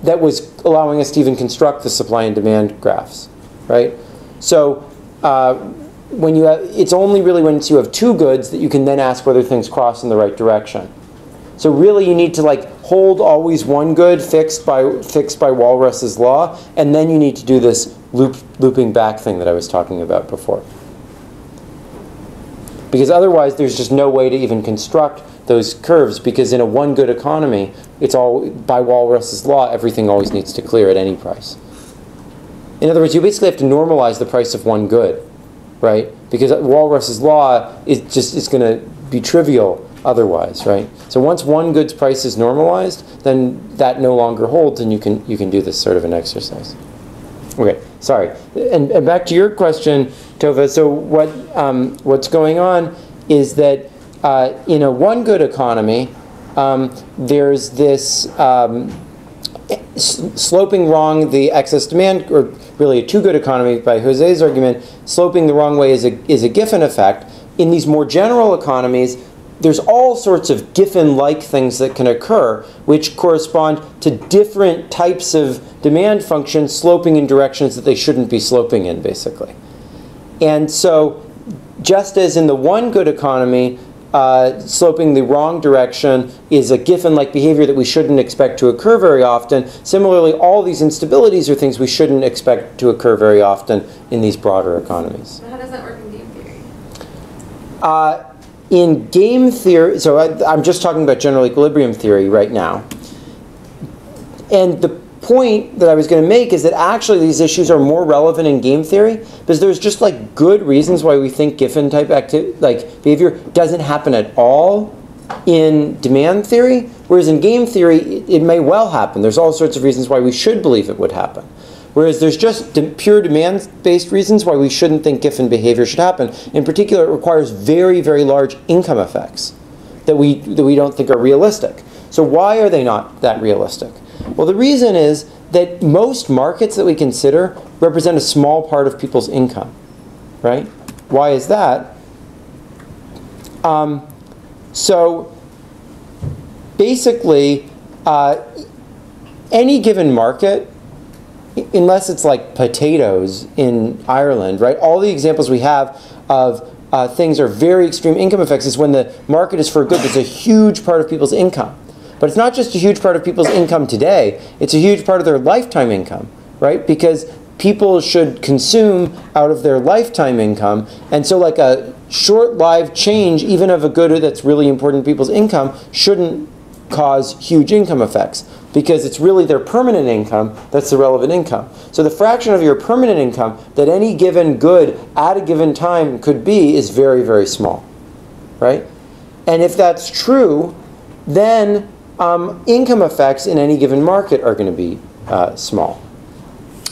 A: that was allowing us to even construct the supply and demand graphs, right? So uh, when you have, it's only really when you have two goods that you can then ask whether things cross in the right direction. So really, you need to like hold always one good fixed by fixed by Walras's law, and then you need to do this loop looping back thing that I was talking about before. Because otherwise, there's just no way to even construct those curves. Because in a one good economy, it's all by Walras's law. Everything always needs to clear at any price. In other words, you basically have to normalize the price of one good, right? Because Walras's law is just is going to be trivial otherwise, right? So once one good's price is normalized, then that no longer holds, and you can you can do this sort of an exercise. Okay, sorry. And, and back to your question, Tova. So what um, what's going on is that uh, in a one good economy, um, there's this um, sloping wrong the excess demand, or really a two good economy by Jose's argument, sloping the wrong way is a, is a Giffen effect. In these more general economies, there's all sorts of Giffen-like things that can occur, which correspond to different types of demand functions sloping in directions that they shouldn't be sloping in, basically. And so, just as in the one good economy, uh, sloping the wrong direction is a Giffen-like behavior that we shouldn't expect to occur very often. Similarly, all these instabilities are things we shouldn't expect to occur very often in these broader economies.
D: How does that work in game theory?
A: Uh, in game theory, so I, I'm just talking about general equilibrium theory right now. And the point that I was going to make is that actually these issues are more relevant in game theory because there's just like good reasons why we think Giffen type like behavior doesn't happen at all in demand theory, whereas in game theory it, it may well happen. There's all sorts of reasons why we should believe it would happen. Whereas there's just de- pure demand-based reasons why we shouldn't think Giffen behavior should happen. In particular, it requires very, very large income effects that we that we don't think are realistic. So why are they not that realistic? Well, the reason is that most markets that we consider represent a small part of people's income, right? Why is that? Um, so basically, uh, any given market unless it's like potatoes in Ireland, right? All the examples we have of uh, things are very extreme income effects is when the market is for good. It's a huge part of people's income. But it's not just a huge part of people's income today, it's a huge part of their lifetime income, right? Because people should consume out of their lifetime income. And so, like a short lived change, even of a good that's really important to people's income, shouldn't cause huge income effects. because it's really their permanent income that's the relevant income. So the fraction of your permanent income that any given good at a given time could be is very, very small, right? And if that's true, then um, income effects in any given market are going to be uh, small.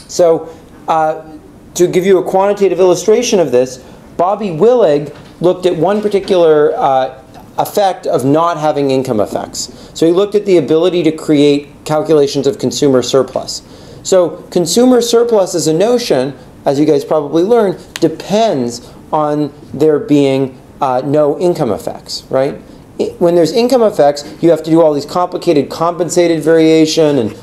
A: So uh, to give you a quantitative illustration of this, Bobby Willig looked at one particular uh, effect of not having income effects. So he looked at the ability to create calculations of consumer surplus. So consumer surplus as a notion, as you guys probably learned, depends on there being uh, no income effects, right? When there's income effects, you have to do all these complicated compensated variation and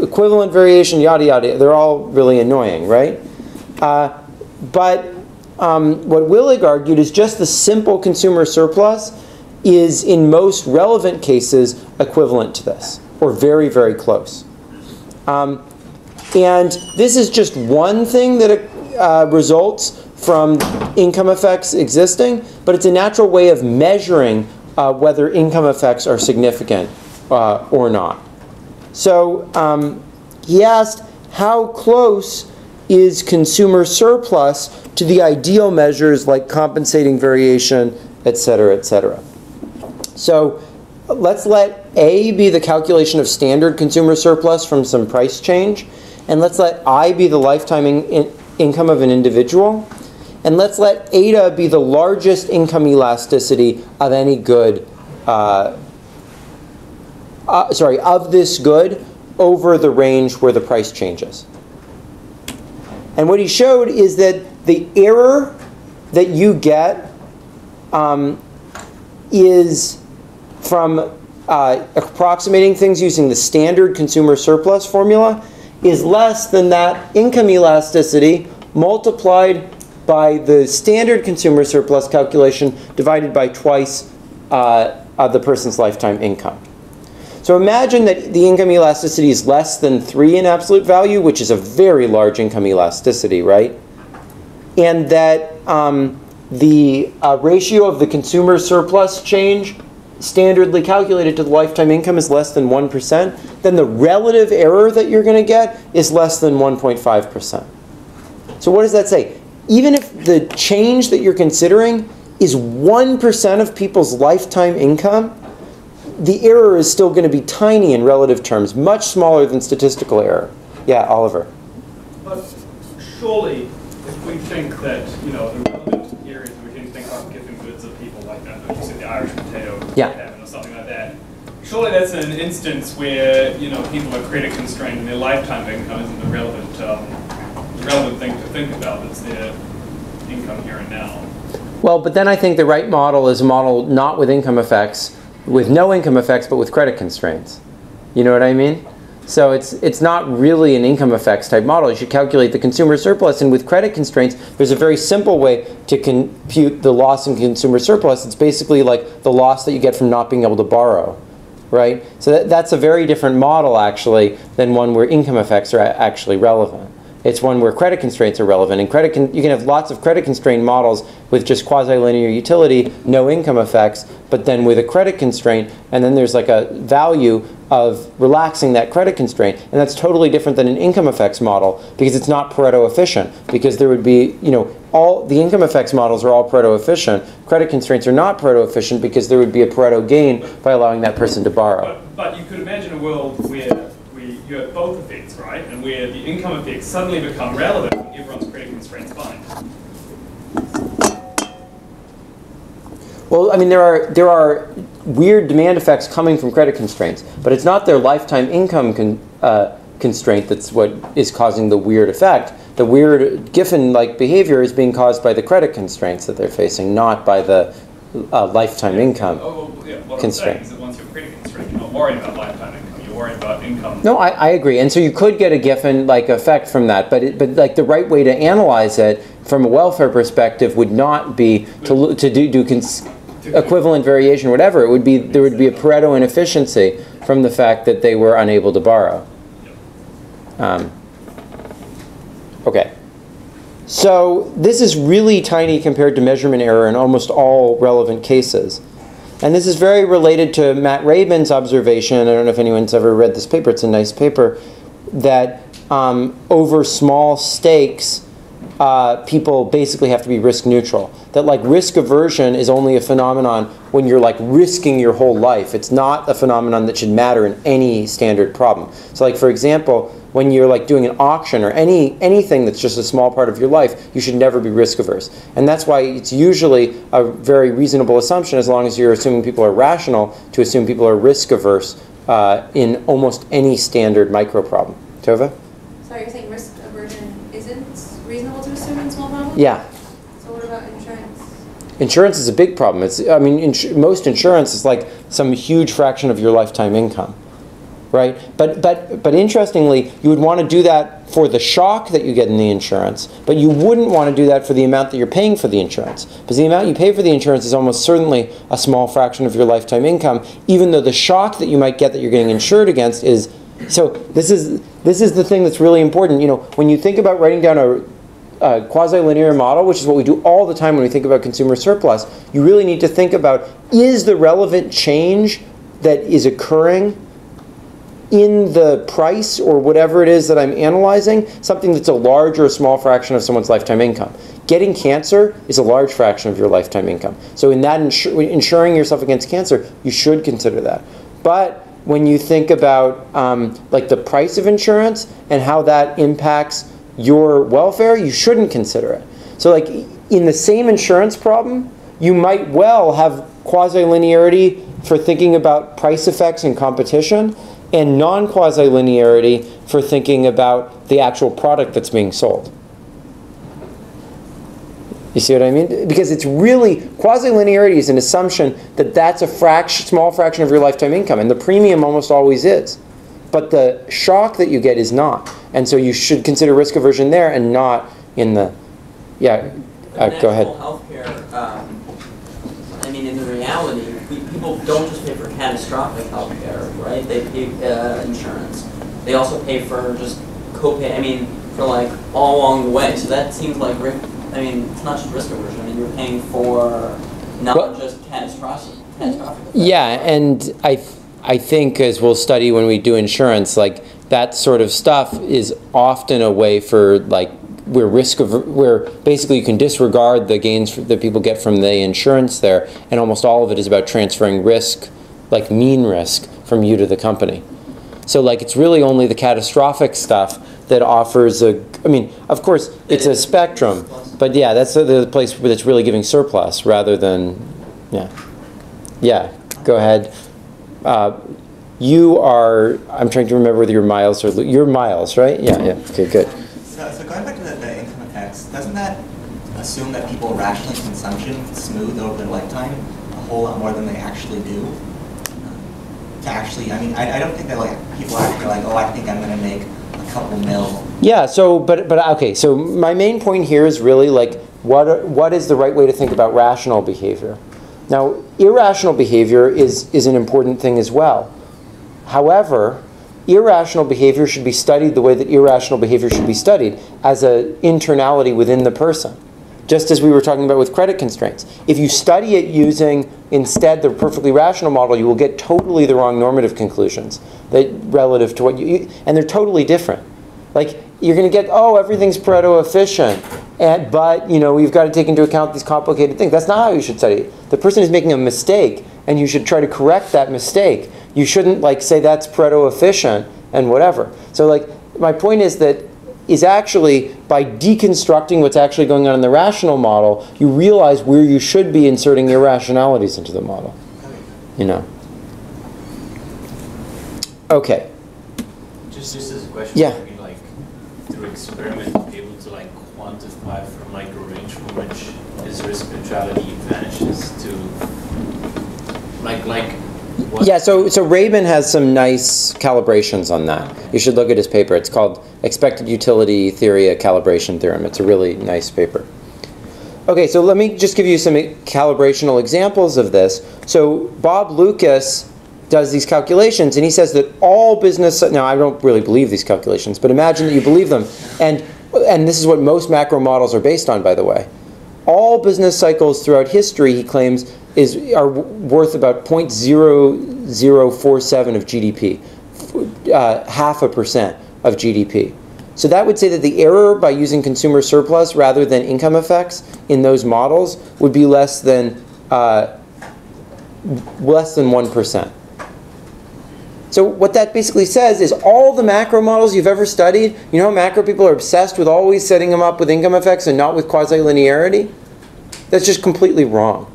A: equivalent variation, yada yada. They're all really annoying, right? Uh, but um, what Willig argued is just the simple consumer surplus is in most relevant cases equivalent to this, or very, very close. Um, and this is just one thing that uh, results from income effects existing, but it's a natural way of measuring uh, whether income effects are significant uh, or not. So um, he asked, how close is consumer surplus to the ideal measures like compensating variation, et cetera, et cetera? So let's let A be the calculation of standard consumer surplus from some price change, and let's let I be the lifetime in- in- income of an individual, and let's let eta be the largest income elasticity of any good, uh, uh, sorry, of this good over the range where the price changes. And what he showed is that the error that you get um, is from uh, approximating things using the standard consumer surplus formula is less than that income elasticity multiplied by the standard consumer surplus calculation divided by twice uh, the person's lifetime income. So imagine that the income elasticity is less than 3 in absolute value, which is a very large income elasticity, right? And that um, the uh, ratio of the consumer surplus change standardly calculated to the lifetime income is less than 1%, then the relative error that you're going to get is less than 1.5%. So what does that say? Even if the change that you're considering is 1% of people's lifetime income, the error is still going to be tiny in relative terms, much smaller than statistical error. Yeah, Oliver.
B: But surely, if we think that, you know, the relevant areas we can think of Giffen goods of people like that, like you said, the Irish potato
A: Yeah.
B: or something like that, surely that's an instance where, you know, people are credit constrained and their lifetime income isn't the relevant, um, relevant thing to think about, it's their income here and now.
A: Well, but then I think the right model is a model not with income effects, with no income effects, but with credit constraints. You know what I mean? So it's it's not really an income effects type model. You should calculate the consumer surplus, and with credit constraints, there's a very simple way to compute the loss in consumer surplus. It's basically like the loss that you get from not being able to borrow, right? So that, that's a very different model actually than one where income effects are actually relevant. It's one where credit constraints are relevant, and credit you can have lots of credit constrained models with just quasi-linear utility, no income effects, but then with a credit constraint, and then there's like a value of relaxing that credit constraint, and that's totally different than an income effects model because it's not Pareto efficient. Because there would be, you know, all the income effects models are all Pareto efficient. Credit constraints are not Pareto efficient because there would be a Pareto gain by allowing that person to borrow.
B: But, but you could imagine a world where you have both effects, right? And where the income effects suddenly become relevant when everyone's credit constraints bind.
A: Well, I mean, there are there are weird demand effects coming from credit constraints, but it's not their lifetime income con, uh, constraint that's what is causing the weird effect. The weird Giffen-like behavior is being caused by the credit constraints that they're facing, not by the uh, lifetime income.
B: Oh, well, yeah,
A: constraint.
B: I'm saying is that once you're credit constrained, you're not worried about lifetime income, you're about income.
A: No, I, I agree, and so you could get a Giffen-like effect from that, but it, but like the right way to analyze it from a welfare perspective would not be to to do do cons- equivalent variation, whatever. It would be there would be a Pareto inefficiency from the fact that they were unable to borrow. Um, okay. So this is really tiny compared to measurement error in almost all relevant cases. And this is very related to Matt Rabin's observation. I don't know if anyone's ever read this paper. It's a nice paper that um, over small stakes, uh, people basically have to be risk neutral. That like risk aversion is only a phenomenon when you're like risking your whole life. It's not a phenomenon that should matter in any standard problem. So like for example, when you're like doing an auction or any anything that's just a small part of your life, you should never be risk averse. And that's why it's usually a very reasonable assumption, as long as you're assuming people are rational, to assume people are risk averse uh, in almost any standard micro problem. Tova?
D: Sorry, you're saying risk aversion isn't reasonable to assume in small problems?
A: Yeah.
D: So what about insurance?
A: Insurance is a big problem. It's, I mean, most insurance is like some huge fraction of your lifetime income, right? But, but, but interestingly, you would want to do that for the shock that you get in the insurance, but you wouldn't want to do that for the amount that you're paying for the insurance. Because the amount you pay for the insurance is almost certainly a small fraction of your lifetime income, even though the shock that you might get that you're getting insured against is. So this is this is the thing that's really important. You know, when you think about writing down a quasi-linear model, which is what we do all the time when we think about consumer surplus, you really need to think about is the relevant change that is occurring in the price or whatever it is that I'm analyzing something that's a large or a small fraction of someone's lifetime income. Getting cancer is a large fraction of your lifetime income. So in that insur- insuring yourself against cancer, you should consider that. But when you think about um, like the price of insurance and how that impacts your welfare, you shouldn't consider it. So like in the same insurance problem, you might well have quasi-linearity for thinking about price effects and competition and non-quasi-linearity for thinking about the actual product that's being sold. You see what I mean? Because it's really quasi-linearity is an assumption that that's a fraction, small fraction of your lifetime income, and the premium almost always is. But the shock that you get is not, and so you should consider risk aversion there and not in the. Yeah, uh, go ahead.
J: Healthcare, um, I mean, in the reality, people don't just pay for catastrophic health care, right? They pay uh, insurance. They also pay for just copay. I mean, for like all along the way. So that seems like I mean, it's not just risk aversion. I mean, you're paying for not
A: Well-
J: just catastrophic. catastrophic
A: Yeah, and I, I think as we'll study when we do insurance, like that sort of stuff is often a way for like where risk of where basically you can disregard the gains that people get from the insurance there, and almost all of it is about transferring risk, like mean risk, from you to the company. So like it's really only the catastrophic stuff that offers a. I mean, of course, it's a spectrum, but yeah, that's the, the place that's really giving surplus rather than, yeah, yeah. Go ahead. Uh, you are. I'm trying to remember whether you're miles or you're miles, right? Yeah, yeah. Okay, good.
K: So, going back to the, the income effects, doesn't that assume that people rationalize consumption smooth over their lifetime a whole lot more than they actually do? To actually, I mean, I, I don't think that like people actually are like, oh, I think I'm gonna make a couple mil.
A: Yeah. So, but but okay. So my main point here is really like what what is the right way to think about rational behavior? Now, irrational behavior is is an important thing as well. However, irrational behavior should be studied the way that irrational behavior should be studied as an internality within the person. Just as we were talking about with credit constraints. If you study it using instead the perfectly rational model, you will get totally the wrong normative conclusions that relative to what you and they're totally different. Like you're going to get oh everything's Pareto efficient, and but you know we've got to take into account these complicated things. That's not how you should study it. The person is making a mistake, and you should try to correct that mistake. You shouldn't like say that's Pareto efficient and whatever. So like my point is that is actually by deconstructing what's actually going on in the rational model, you realize where you should be inserting irrationalities into the model. You know. Okay.
L: Just, just as a question,
A: Yeah.
L: maybe like through experiment, be able to like quantify from like a range from which is risk neutrality vanishes to like like what?
A: Yeah, so so Rabin has some nice calibrations on that. You should look at his paper. It's called Expected Utility Theory, a Calibration Theorem. It's a really nice paper. Okay, so let me just give you some calibrational examples of this. So Bob Lucas does these calculations, and he says that all business. Now, I don't really believe these calculations, but imagine that you believe them, and and this is what most macro models are based on, by the way. All business cycles throughout history, he claims, is are worth about 0.0047 of GDP, uh, half a percent of GDP. So that would say that the error by using consumer surplus rather than income effects in those models would be less than uh, less than one percent. So what that basically says is all the macro models you've ever studied, you know macro people are obsessed with always setting them up with income effects and not with quasi-linearity? That's just completely wrong.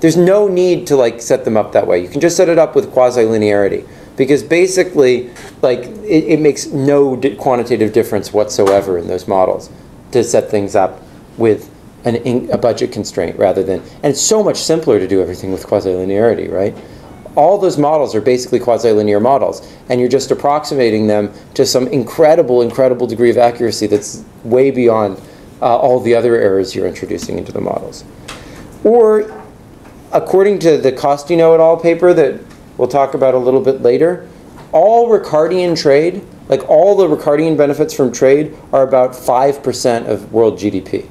A: There's no need to like set them up that way. You can just set it up with quasi-linearity because basically like it, it makes no di- quantitative difference whatsoever in those models to set things up with an in, a budget constraint rather than and it's so much simpler to do everything with quasi-linearity, right? all those models are basically quasi-linear models, and you're just approximating them to some incredible, incredible degree of accuracy that's way beyond uh, all the other errors you're introducing into the models. Or, according to the Costinot et al. paper that we'll talk about a little bit later, all Ricardian trade, like all the Ricardian benefits from trade, are about 5% of world GDP.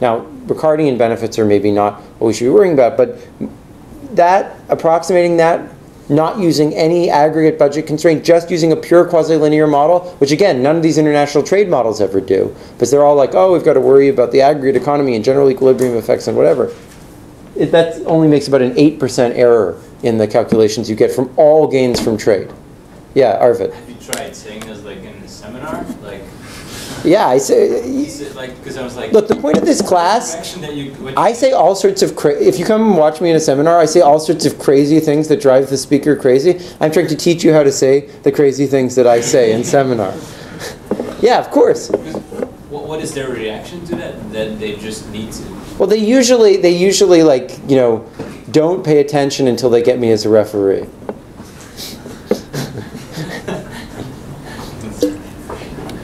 A: Now, Ricardian benefits are maybe not what we should be worrying about, but that, approximating that, not using any aggregate budget constraint, just using a pure quasi-linear model, which again, none of these international trade models ever do, because they're all like, oh, we've got to worry about the aggregate economy and general equilibrium effects and whatever. It, that only makes about an 8% error in the calculations you get from all gains from trade. Yeah, Arvid.
L: Have you tried saying this like in a seminar? Like,
A: Yeah, I say,
L: like, because I was like.
A: look, the point of this class
L: you,
A: I say all sorts of cra- if you come and watch me in a seminar, I say all sorts of crazy things that drive the speaker crazy. I'm trying to teach you how to say the crazy things that I say in seminar. yeah, of course.
L: What, what is their reaction to that? That they just need to.
A: Well, they usually they usually like, you know, don't pay attention until they get me as a referee.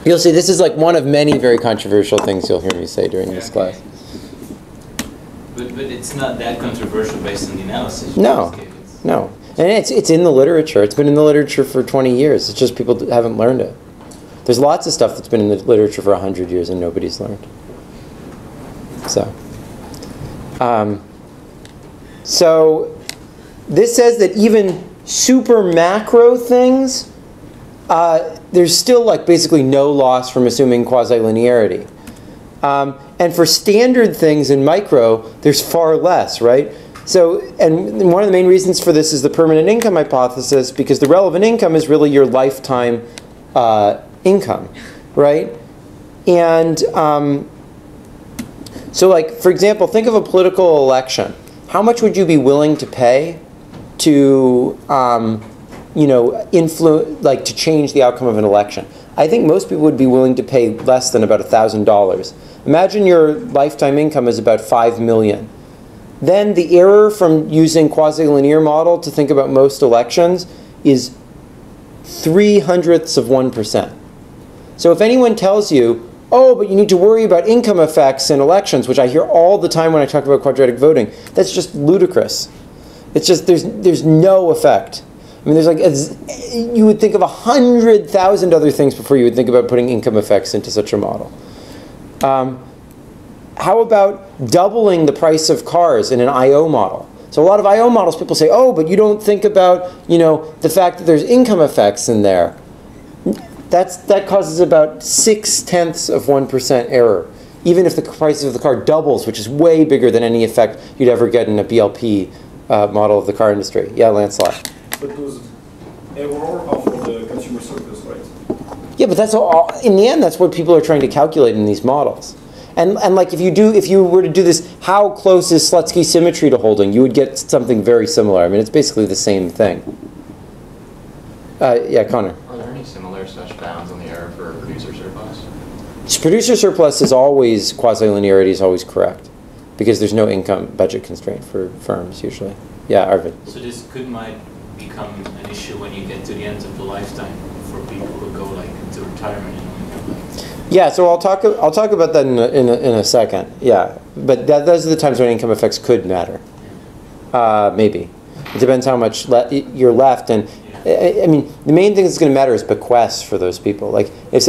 A: You'll see this is like one of many very controversial things you'll hear me say during this class.
L: But, but it's not that controversial based on the analysis.
A: No.
L: It's-
A: no. And it's, it's in the literature. It's been in the literature for 20 years. It's just people haven't learned it. There's lots of stuff that's been in the literature for 100 years and nobody's learned. So, um, so this says that even super macro things, uh, there's still like basically no loss from assuming quasi-linearity. Um, and for standard things in micro, there's far less, right? So, and one of the main reasons for this is the permanent income hypothesis, because the relevant income is really your lifetime uh, income, right? And um, so, like, for example, think of a political election. How much would you be willing to pay to, um, you know, influence, like, to change the outcome of an election? I think most people would be willing to pay less than about $1,000. Imagine your lifetime income is about 5 million. Then the error from using quasi-linear model to think about most elections is three hundredths of 1%. So if anyone tells you, oh, but you need to worry about income effects in elections, which I hear all the time when I talk about quadratic voting, that's just ludicrous. It's just, there's, there's no effect. I mean, there's like, a, you would think of a hundred thousand other things before you would think about putting income effects into such a model. Um, how about doubling the price of cars in an IO model? So a lot of IO models, people say, oh, but you don't think about, you know, the fact that there's income effects in there. That's, that causes about six tenths of 1% error, even if the price of the car doubles, which is way bigger than any effect you'd ever get in a BLP uh, model of the car industry. Yeah, Lancelot.
M: But those error of the consumer surplus, right?
A: Yeah, but that's all, in the end, that's what people are trying to calculate in these models. And, and like if you do, if you were to do this, how close is Slutsky symmetry to holding? You would get something very similar. I mean, it's basically the same thing. Uh, yeah, Connor.
F: Are there any similar such bounds on the error for producer surplus?
A: Producer surplus is always quasi-linearity is always correct because there's no income budget constraint for firms usually. Yeah, Arvid.
L: So this could might become an issue when you get to the end of the lifetime for people who go like into retirement and
A: Yeah, so I'll talk. I'll talk about that in a, in a, in a second. Yeah, but that, those are the times when income effects could matter. Uh, maybe it depends how much le- you're left, and I, I mean the main thing that's going to matter is bequests for those people. Like if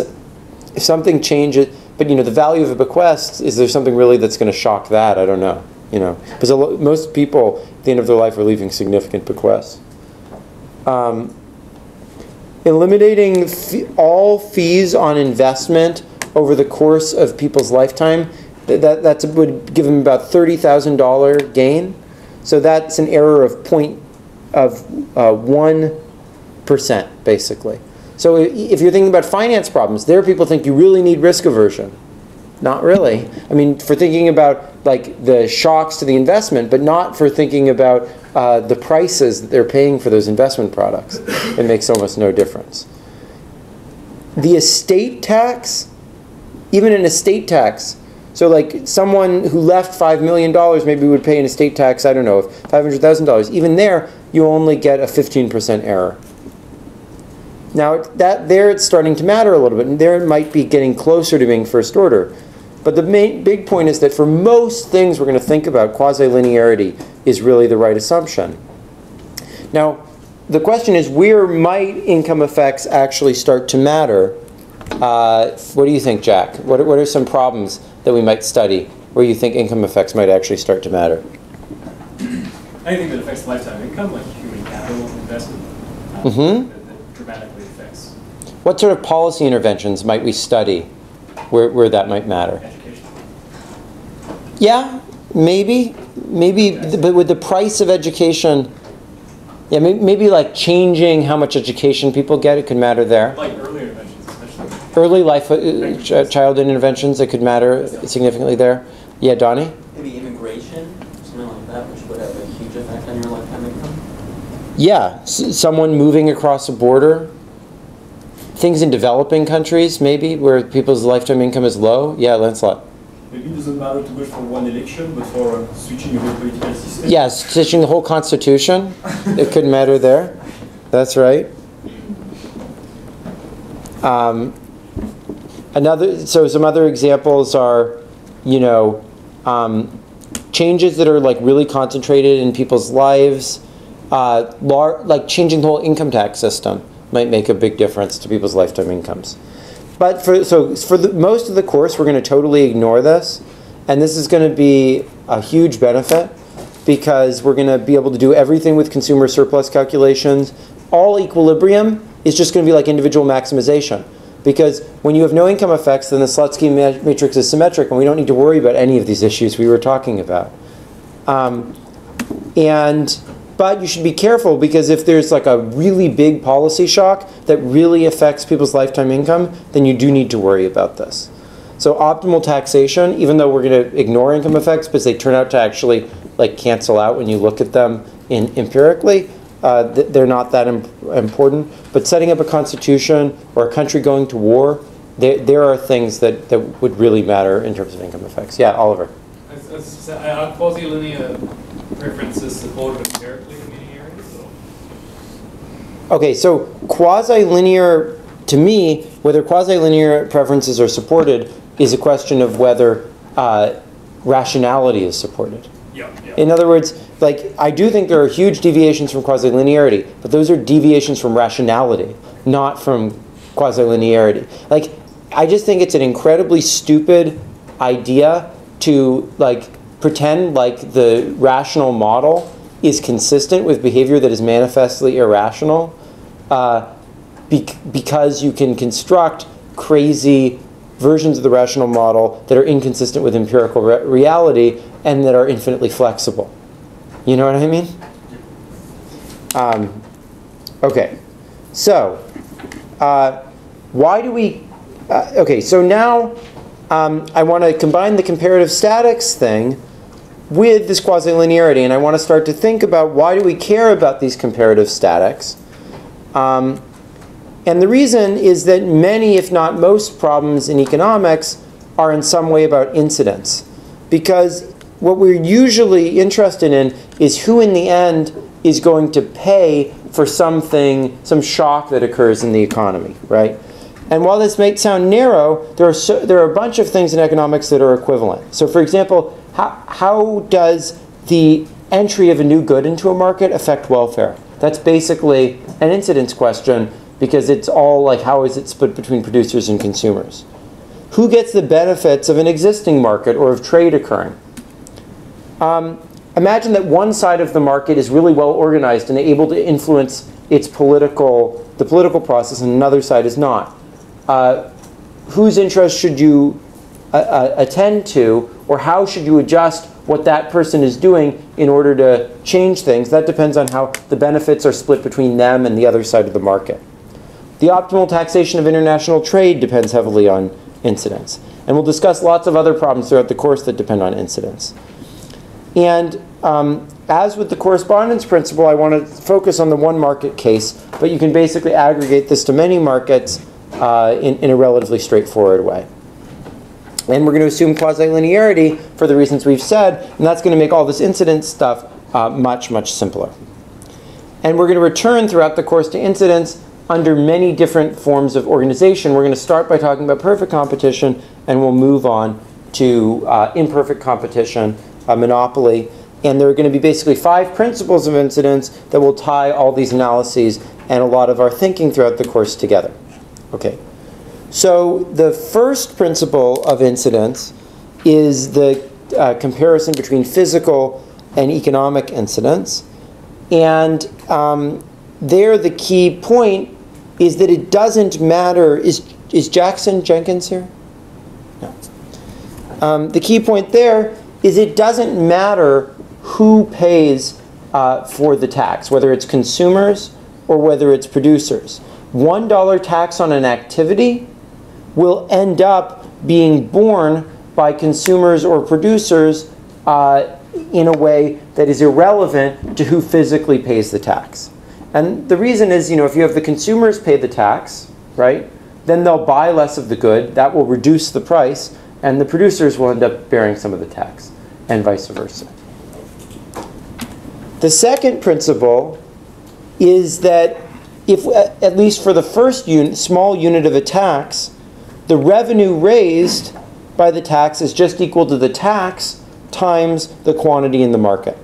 A: if something changes, but you know the value of a bequest is there something really that's going to shock that? I don't know. you know, because most people at the end of their life are leaving significant bequests. Um, eliminating all fees on investment over the course of people's lifetime, th- that that's, would give them about thirty thousand dollar gain. So that's an error of point of uh, one percent, basically. So if you're thinking about finance problems, there people think you really need risk aversion. Not really. I mean, for thinking about like the shocks to the investment, but not for thinking about uh, the prices that they're paying for those investment products. It makes almost no difference. The estate tax, even an estate tax, so like someone who left five million dollars maybe would pay an estate tax. I don't know, of five hundred thousand dollars. Even there, you only get a fifteen percent error. Now that there it's starting to matter a little bit, and there it might be getting closer to being first order. But the main big point is that for most things we're going to think about, quasi-linearity is really the right assumption. Now, the question is, where might income effects actually start to matter? Uh, what do you think, Jack? What are, what are some problems that we might study where you think income effects might actually start to matter?
M: Anything that affects lifetime income, like human capital investment, uh,
A: Mhm.
M: that, that dramatically affects
A: What sort of policy interventions might we study where, where that might matter?
M: education.
A: Yeah, maybe, maybe, but with the price of education, yeah, maybe, maybe like changing how much education people get, it could matter there.
M: Like early interventions, especially.
A: Early life uh, ch- childhood interventions, it could matter significantly there. Yeah, Donnie?
J: Maybe immigration, something like that, which would have a huge effect on your lifetime income.
A: Yeah, s- someone moving across a border. Things in developing countries, maybe, where people's lifetime income is low. Yeah, Lancelot.
M: Maybe it doesn't matter too much for one election, but for uh, switching the whole political system.
A: Yeah, stitching the whole constitution, it could matter there. That's right. Um, another, so some other examples are, you know, um, changes that are like really concentrated in people's lives, uh, lar- like changing the whole income tax system might make a big difference to people's lifetime incomes. But for so for the, most of the course, we're going to totally ignore this, and this is going to be a huge benefit because we're going to be able to do everything with consumer surplus calculations. All equilibrium is just going to be like individual maximization. Because when you have no income effects, then the Slutsky matrix is symmetric, and we don't need to worry about any of these issues we were talking about. Um, and but you should be careful because if there's like a really big policy shock that really affects people's lifetime income, then you do need to worry about this. So optimal taxation, even though we're going to ignore income effects because they turn out to actually like cancel out when you look at them in empirically, uh, th- they're not that imp- important. But setting up a constitution or a country going to war, there, there are things that, that would really matter in terms of income effects. Yeah, Oliver.
B: Quasi-linear preferences supported empirically in many areas? or-
A: Okay, so quasi-linear, to me, whether quasi-linear preferences are supported is a question of whether uh, rationality is supported.
B: Yeah, yeah.
A: In other words, like I do think there are huge deviations from quasi-linearity, but those are deviations from rationality, not from quasi-linearity. Like I just think it's an incredibly stupid idea to like pretend like the rational model is consistent with behavior that is manifestly irrational, uh, bec- because you can construct crazy versions of the rational model that are inconsistent with empirical re- reality and that are infinitely flexible. You know what I mean? Um, okay, so uh, why do we? Uh, okay, so now um, I want to combine the comparative statics thing with this quasi-linearity, and I want to start to think about why do we care about these comparative statics. Um, and the reason is that many, if not most, problems in economics are in some way about incidence. Because what we're usually interested in is who, in the end, is going to pay for something, some shock that occurs in the economy, right? And while this might sound narrow, there are, so, there are a bunch of things in economics that are equivalent. So, for example, how, how does the entry of a new good into a market affect welfare? That's basically an incidence question because it's all like how is it split between producers and consumers? Who gets the benefits of an existing market or of trade occurring? Um, imagine that one side of the market is really well organized and able to influence its political, the political process, and another side is not. Uh, whose interest should you uh, uh, attend to, or how should you adjust what that person is doing in order to change things? That depends on how the benefits are split between them and the other side of the market. The optimal taxation of international trade depends heavily on incidence. And we'll discuss lots of other problems throughout the course that depend on incidence. And um, as with the correspondence principle, I want to focus on the one market case, but you can basically aggregate this to many markets uh, in, in a relatively straightforward way. And we're going to assume quasi-linearity for the reasons we've said, and that's going to make all this incidence stuff uh, much, much simpler. And we're going to return throughout the course to incidence under many different forms of organization. We're going to start by talking about perfect competition, and we'll move on to uh, imperfect competition, monopoly. And there are going to be basically five principles of incidence that will tie all these analyses and a lot of our thinking throughout the course together. Okay. So the first principle of incidence is the uh, comparison between physical and economic incidence. And um, there the key point is that it doesn't matter. Is, is Jackson Jenkins here? No. Um, the key point there is it doesn't matter who pays uh, for the tax, whether it's consumers or whether it's producers. $1 tax on an activity will end up being borne by consumers or producers uh, in a way that is irrelevant to who physically pays the tax. And the reason is, you know, if you have the consumers pay the tax, right, then they'll buy less of the good. That will reduce the price, and the producers will end up bearing some of the tax, and vice versa. The second principle is that if, at least for the first small unit of a tax, the revenue raised by the tax is just equal to the tax times the quantity in the market.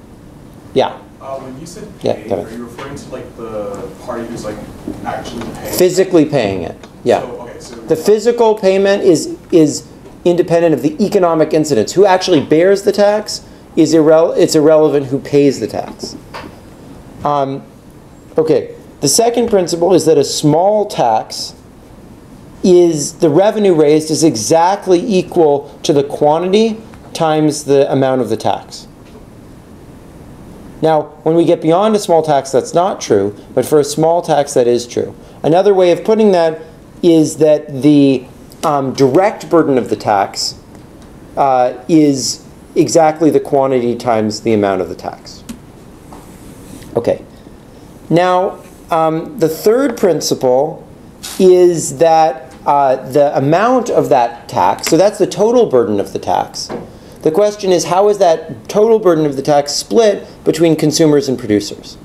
A: Yeah.
N: Uh, when you said
A: Yeah,
N: pay,
A: ahead.
N: are you referring to like the party who's like actually paying?
A: Physically paying it. Yeah.
N: So, okay, so
A: The physical payment is is independent of the economic incidence. Who actually bears the tax is irrel- it's irrelevant who pays the tax. Um, okay. The second principle is that a small tax is the revenue raised is exactly equal to the quantity times the amount of the tax. Now, when we get beyond a small tax, that's not true, but for a small tax, that is true. Another way of putting that is that the um, direct burden of the tax uh, is exactly the quantity times the amount of the tax. Okay. Now, um, the third principle is that uh, the amount of that tax, so that's the total burden of the tax. The question is, how is that total burden of the tax split between consumers and producers?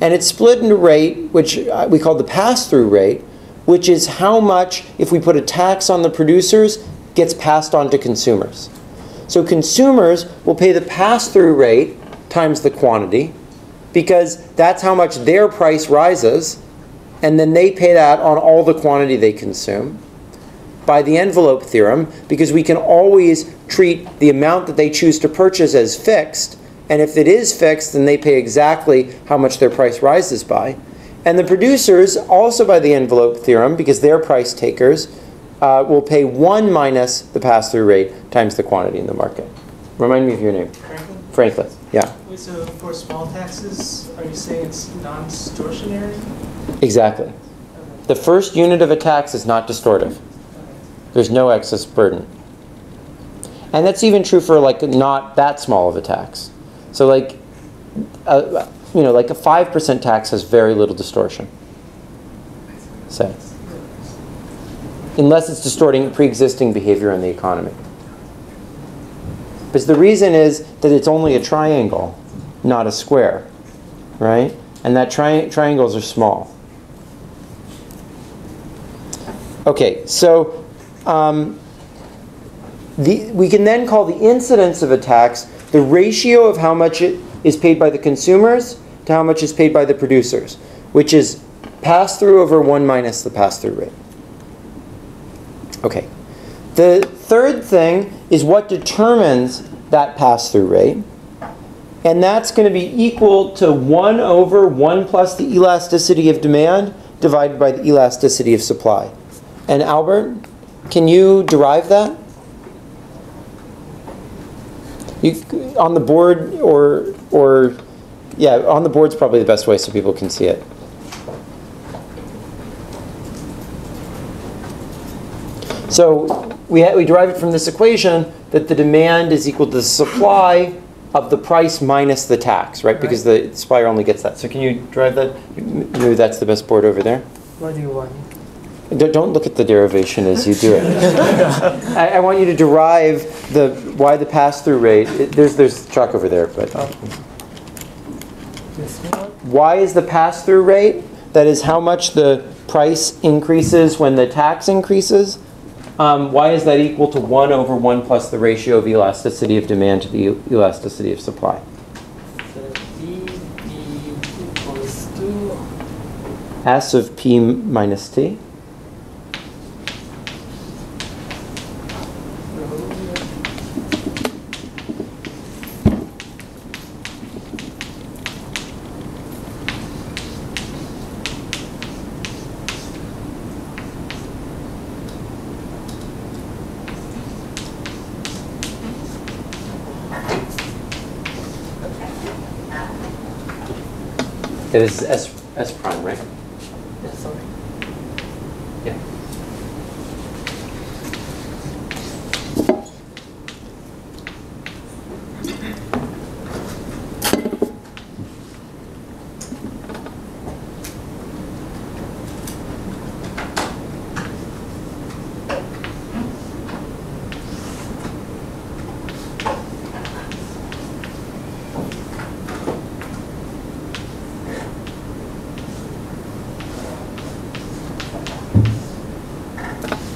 A: And it's split into a rate, which uh, we call the pass-through rate, which is how much, if we put a tax on the producers, gets passed on to consumers. So consumers will pay the pass-through rate times the quantity, because that's how much their price rises, and then they pay that on all the quantity they consume by the envelope theorem because we can always treat the amount that they choose to purchase as fixed and if it is fixed then they pay exactly how much their price rises by and the producers also by the envelope theorem because they're price takers uh, will pay 1 minus the pass-through rate times the quantity in the market remind me of your name
G: Franklin?
A: franklin yeah
G: Wait, so for small taxes, are you saying it's non-distortionary?
A: Exactly the first unit of a tax is not distortive there's no excess burden. And that's even true for like not that small of a tax. So like, you know, like a 5% tax has very little distortion. Say. Unless it's distorting pre-existing behavior in the economy. Because the reason is that it's only a triangle, not a square, right? And that tri- triangles are small. Okay, so um, the, we can then call the incidence of a tax the ratio of how much it is paid by the consumers to how much is paid by the producers, which is pass through over 1 minus the pass through rate. Okay. The third thing is what determines that pass through rate. And that's going to be equal to 1 over 1 plus the elasticity of demand divided by the elasticity of supply. And Albert, can you derive that? You, on the board or, or, yeah, on the board's probably the best way so people can see it. So we, ha- we derive it from this equation that the demand is equal to the supply of the price minus the tax, right? Because the supplier only gets that. So can you drive that? Maybe that's the best board over there.
E: What do you want?
A: Don't- look at the derivation as you do it. I, I want you to derive the why the pass-through rate. it- There's there's chalk over there, but why is the pass-through rate? That is how much the price increases when the tax increases. Um, why is that equal to one over one plus the ratio of elasticity of demand to the elasticity of supply?
E: So B, B equals to
A: S of P minus T. It is S S prime, right?
E: yeah, sorry.
A: Yeah.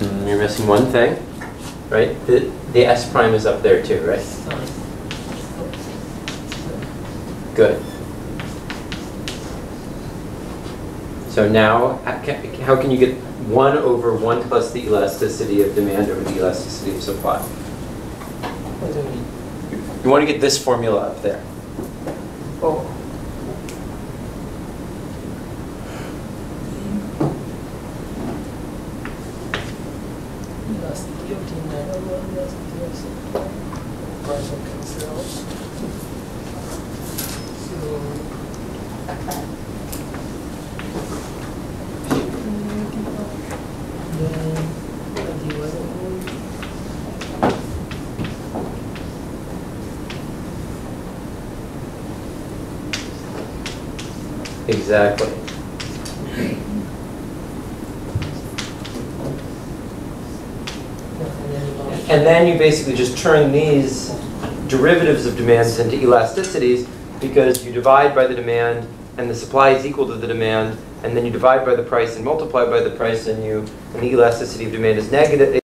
A: Mm, You're missing one thing, right? The, the S prime is up there too, right? Good. So now, uh, how can you get 1 over 1 plus the elasticity of demand over the elasticity of supply?
E: You?
A: You want to get this formula up there.
E: Oh. Elasticity of demand over elasticity of supply. Price of cancel out. So. Then, uh, divided by
A: Exactly. And then you basically just turn these derivatives of demands into elasticities because you divide by the demand and the supply is equal to the demand and then you divide by the price and multiply by the price and you and the elasticity of demand is negative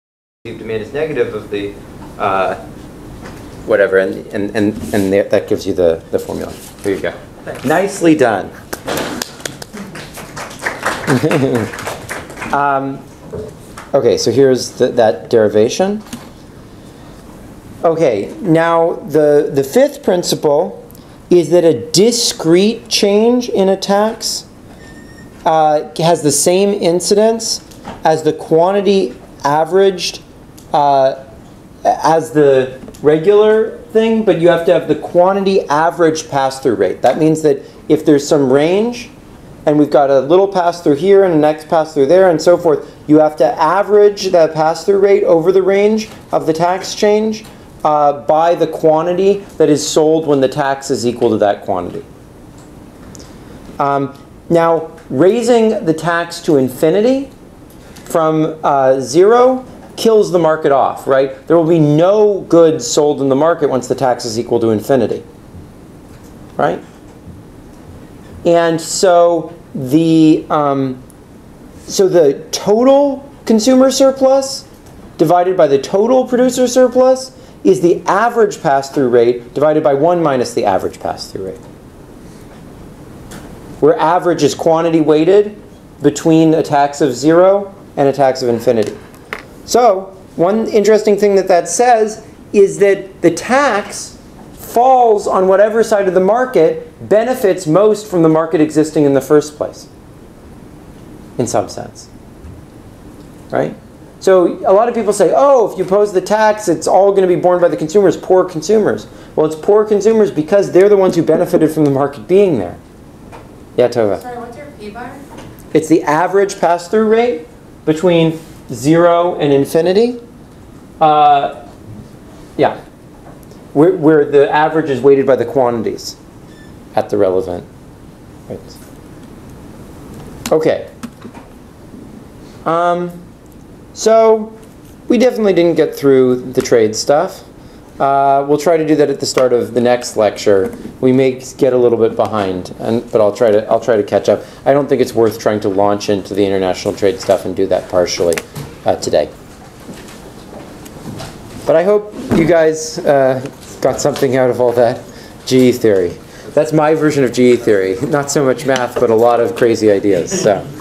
A: of demand is negative of the uh, whatever and and and, and that that gives you the, the formula. Here you go. Thanks. Nicely done. um, okay, so here's the, that derivation. Okay, now the, the fifth principle is that a discrete change in a tax uh, has the same incidence as the quantity averaged uh, as the regular thing, but you have to have the quantity average pass-through rate. That means that if there's some range, and we've got a little pass-through here and a next pass-through there and so forth, you have to average the pass-through rate over the range of the tax change uh, by the quantity that is sold when the tax is equal to that quantity. Um, now, raising the tax to infinity from uh, zero kills the market off, right? There will be no goods sold in the market once the tax is equal to infinity, right? And so the um, so the total consumer surplus divided by the total producer surplus is the average pass-through rate divided by 1 minus the average pass-through rate. Where average is quantity weighted between a tax of 0 and a tax of infinity. So, one interesting thing that that says is that the tax falls on whatever side of the market benefits most from the market existing in the first place, in some sense. Right? So a lot of people say, oh, if you pose the tax, it's all going to be borne by the consumers, poor consumers. Well, it's poor consumers because they're the ones who benefited from the market being there. Yeah, Tova.
H: Sorry, what's your P bar?
A: It's the average pass-through rate between zero and infinity. Uh, yeah, where, where the average is weighted by the quantities at the relevant rates. Okay. Um, so we definitely didn't get through the trade stuff. Uh, we'll try to do that at the start of the next lecture. We may get a little bit behind, and, but I'll try to I'll try to catch up. I don't think it's worth trying to launch into the international trade stuff and do that partially uh, today. But I hope you guys uh, got something out of all that GE theory. That's my version of GE theory. Not so much math, but a lot of crazy ideas. So.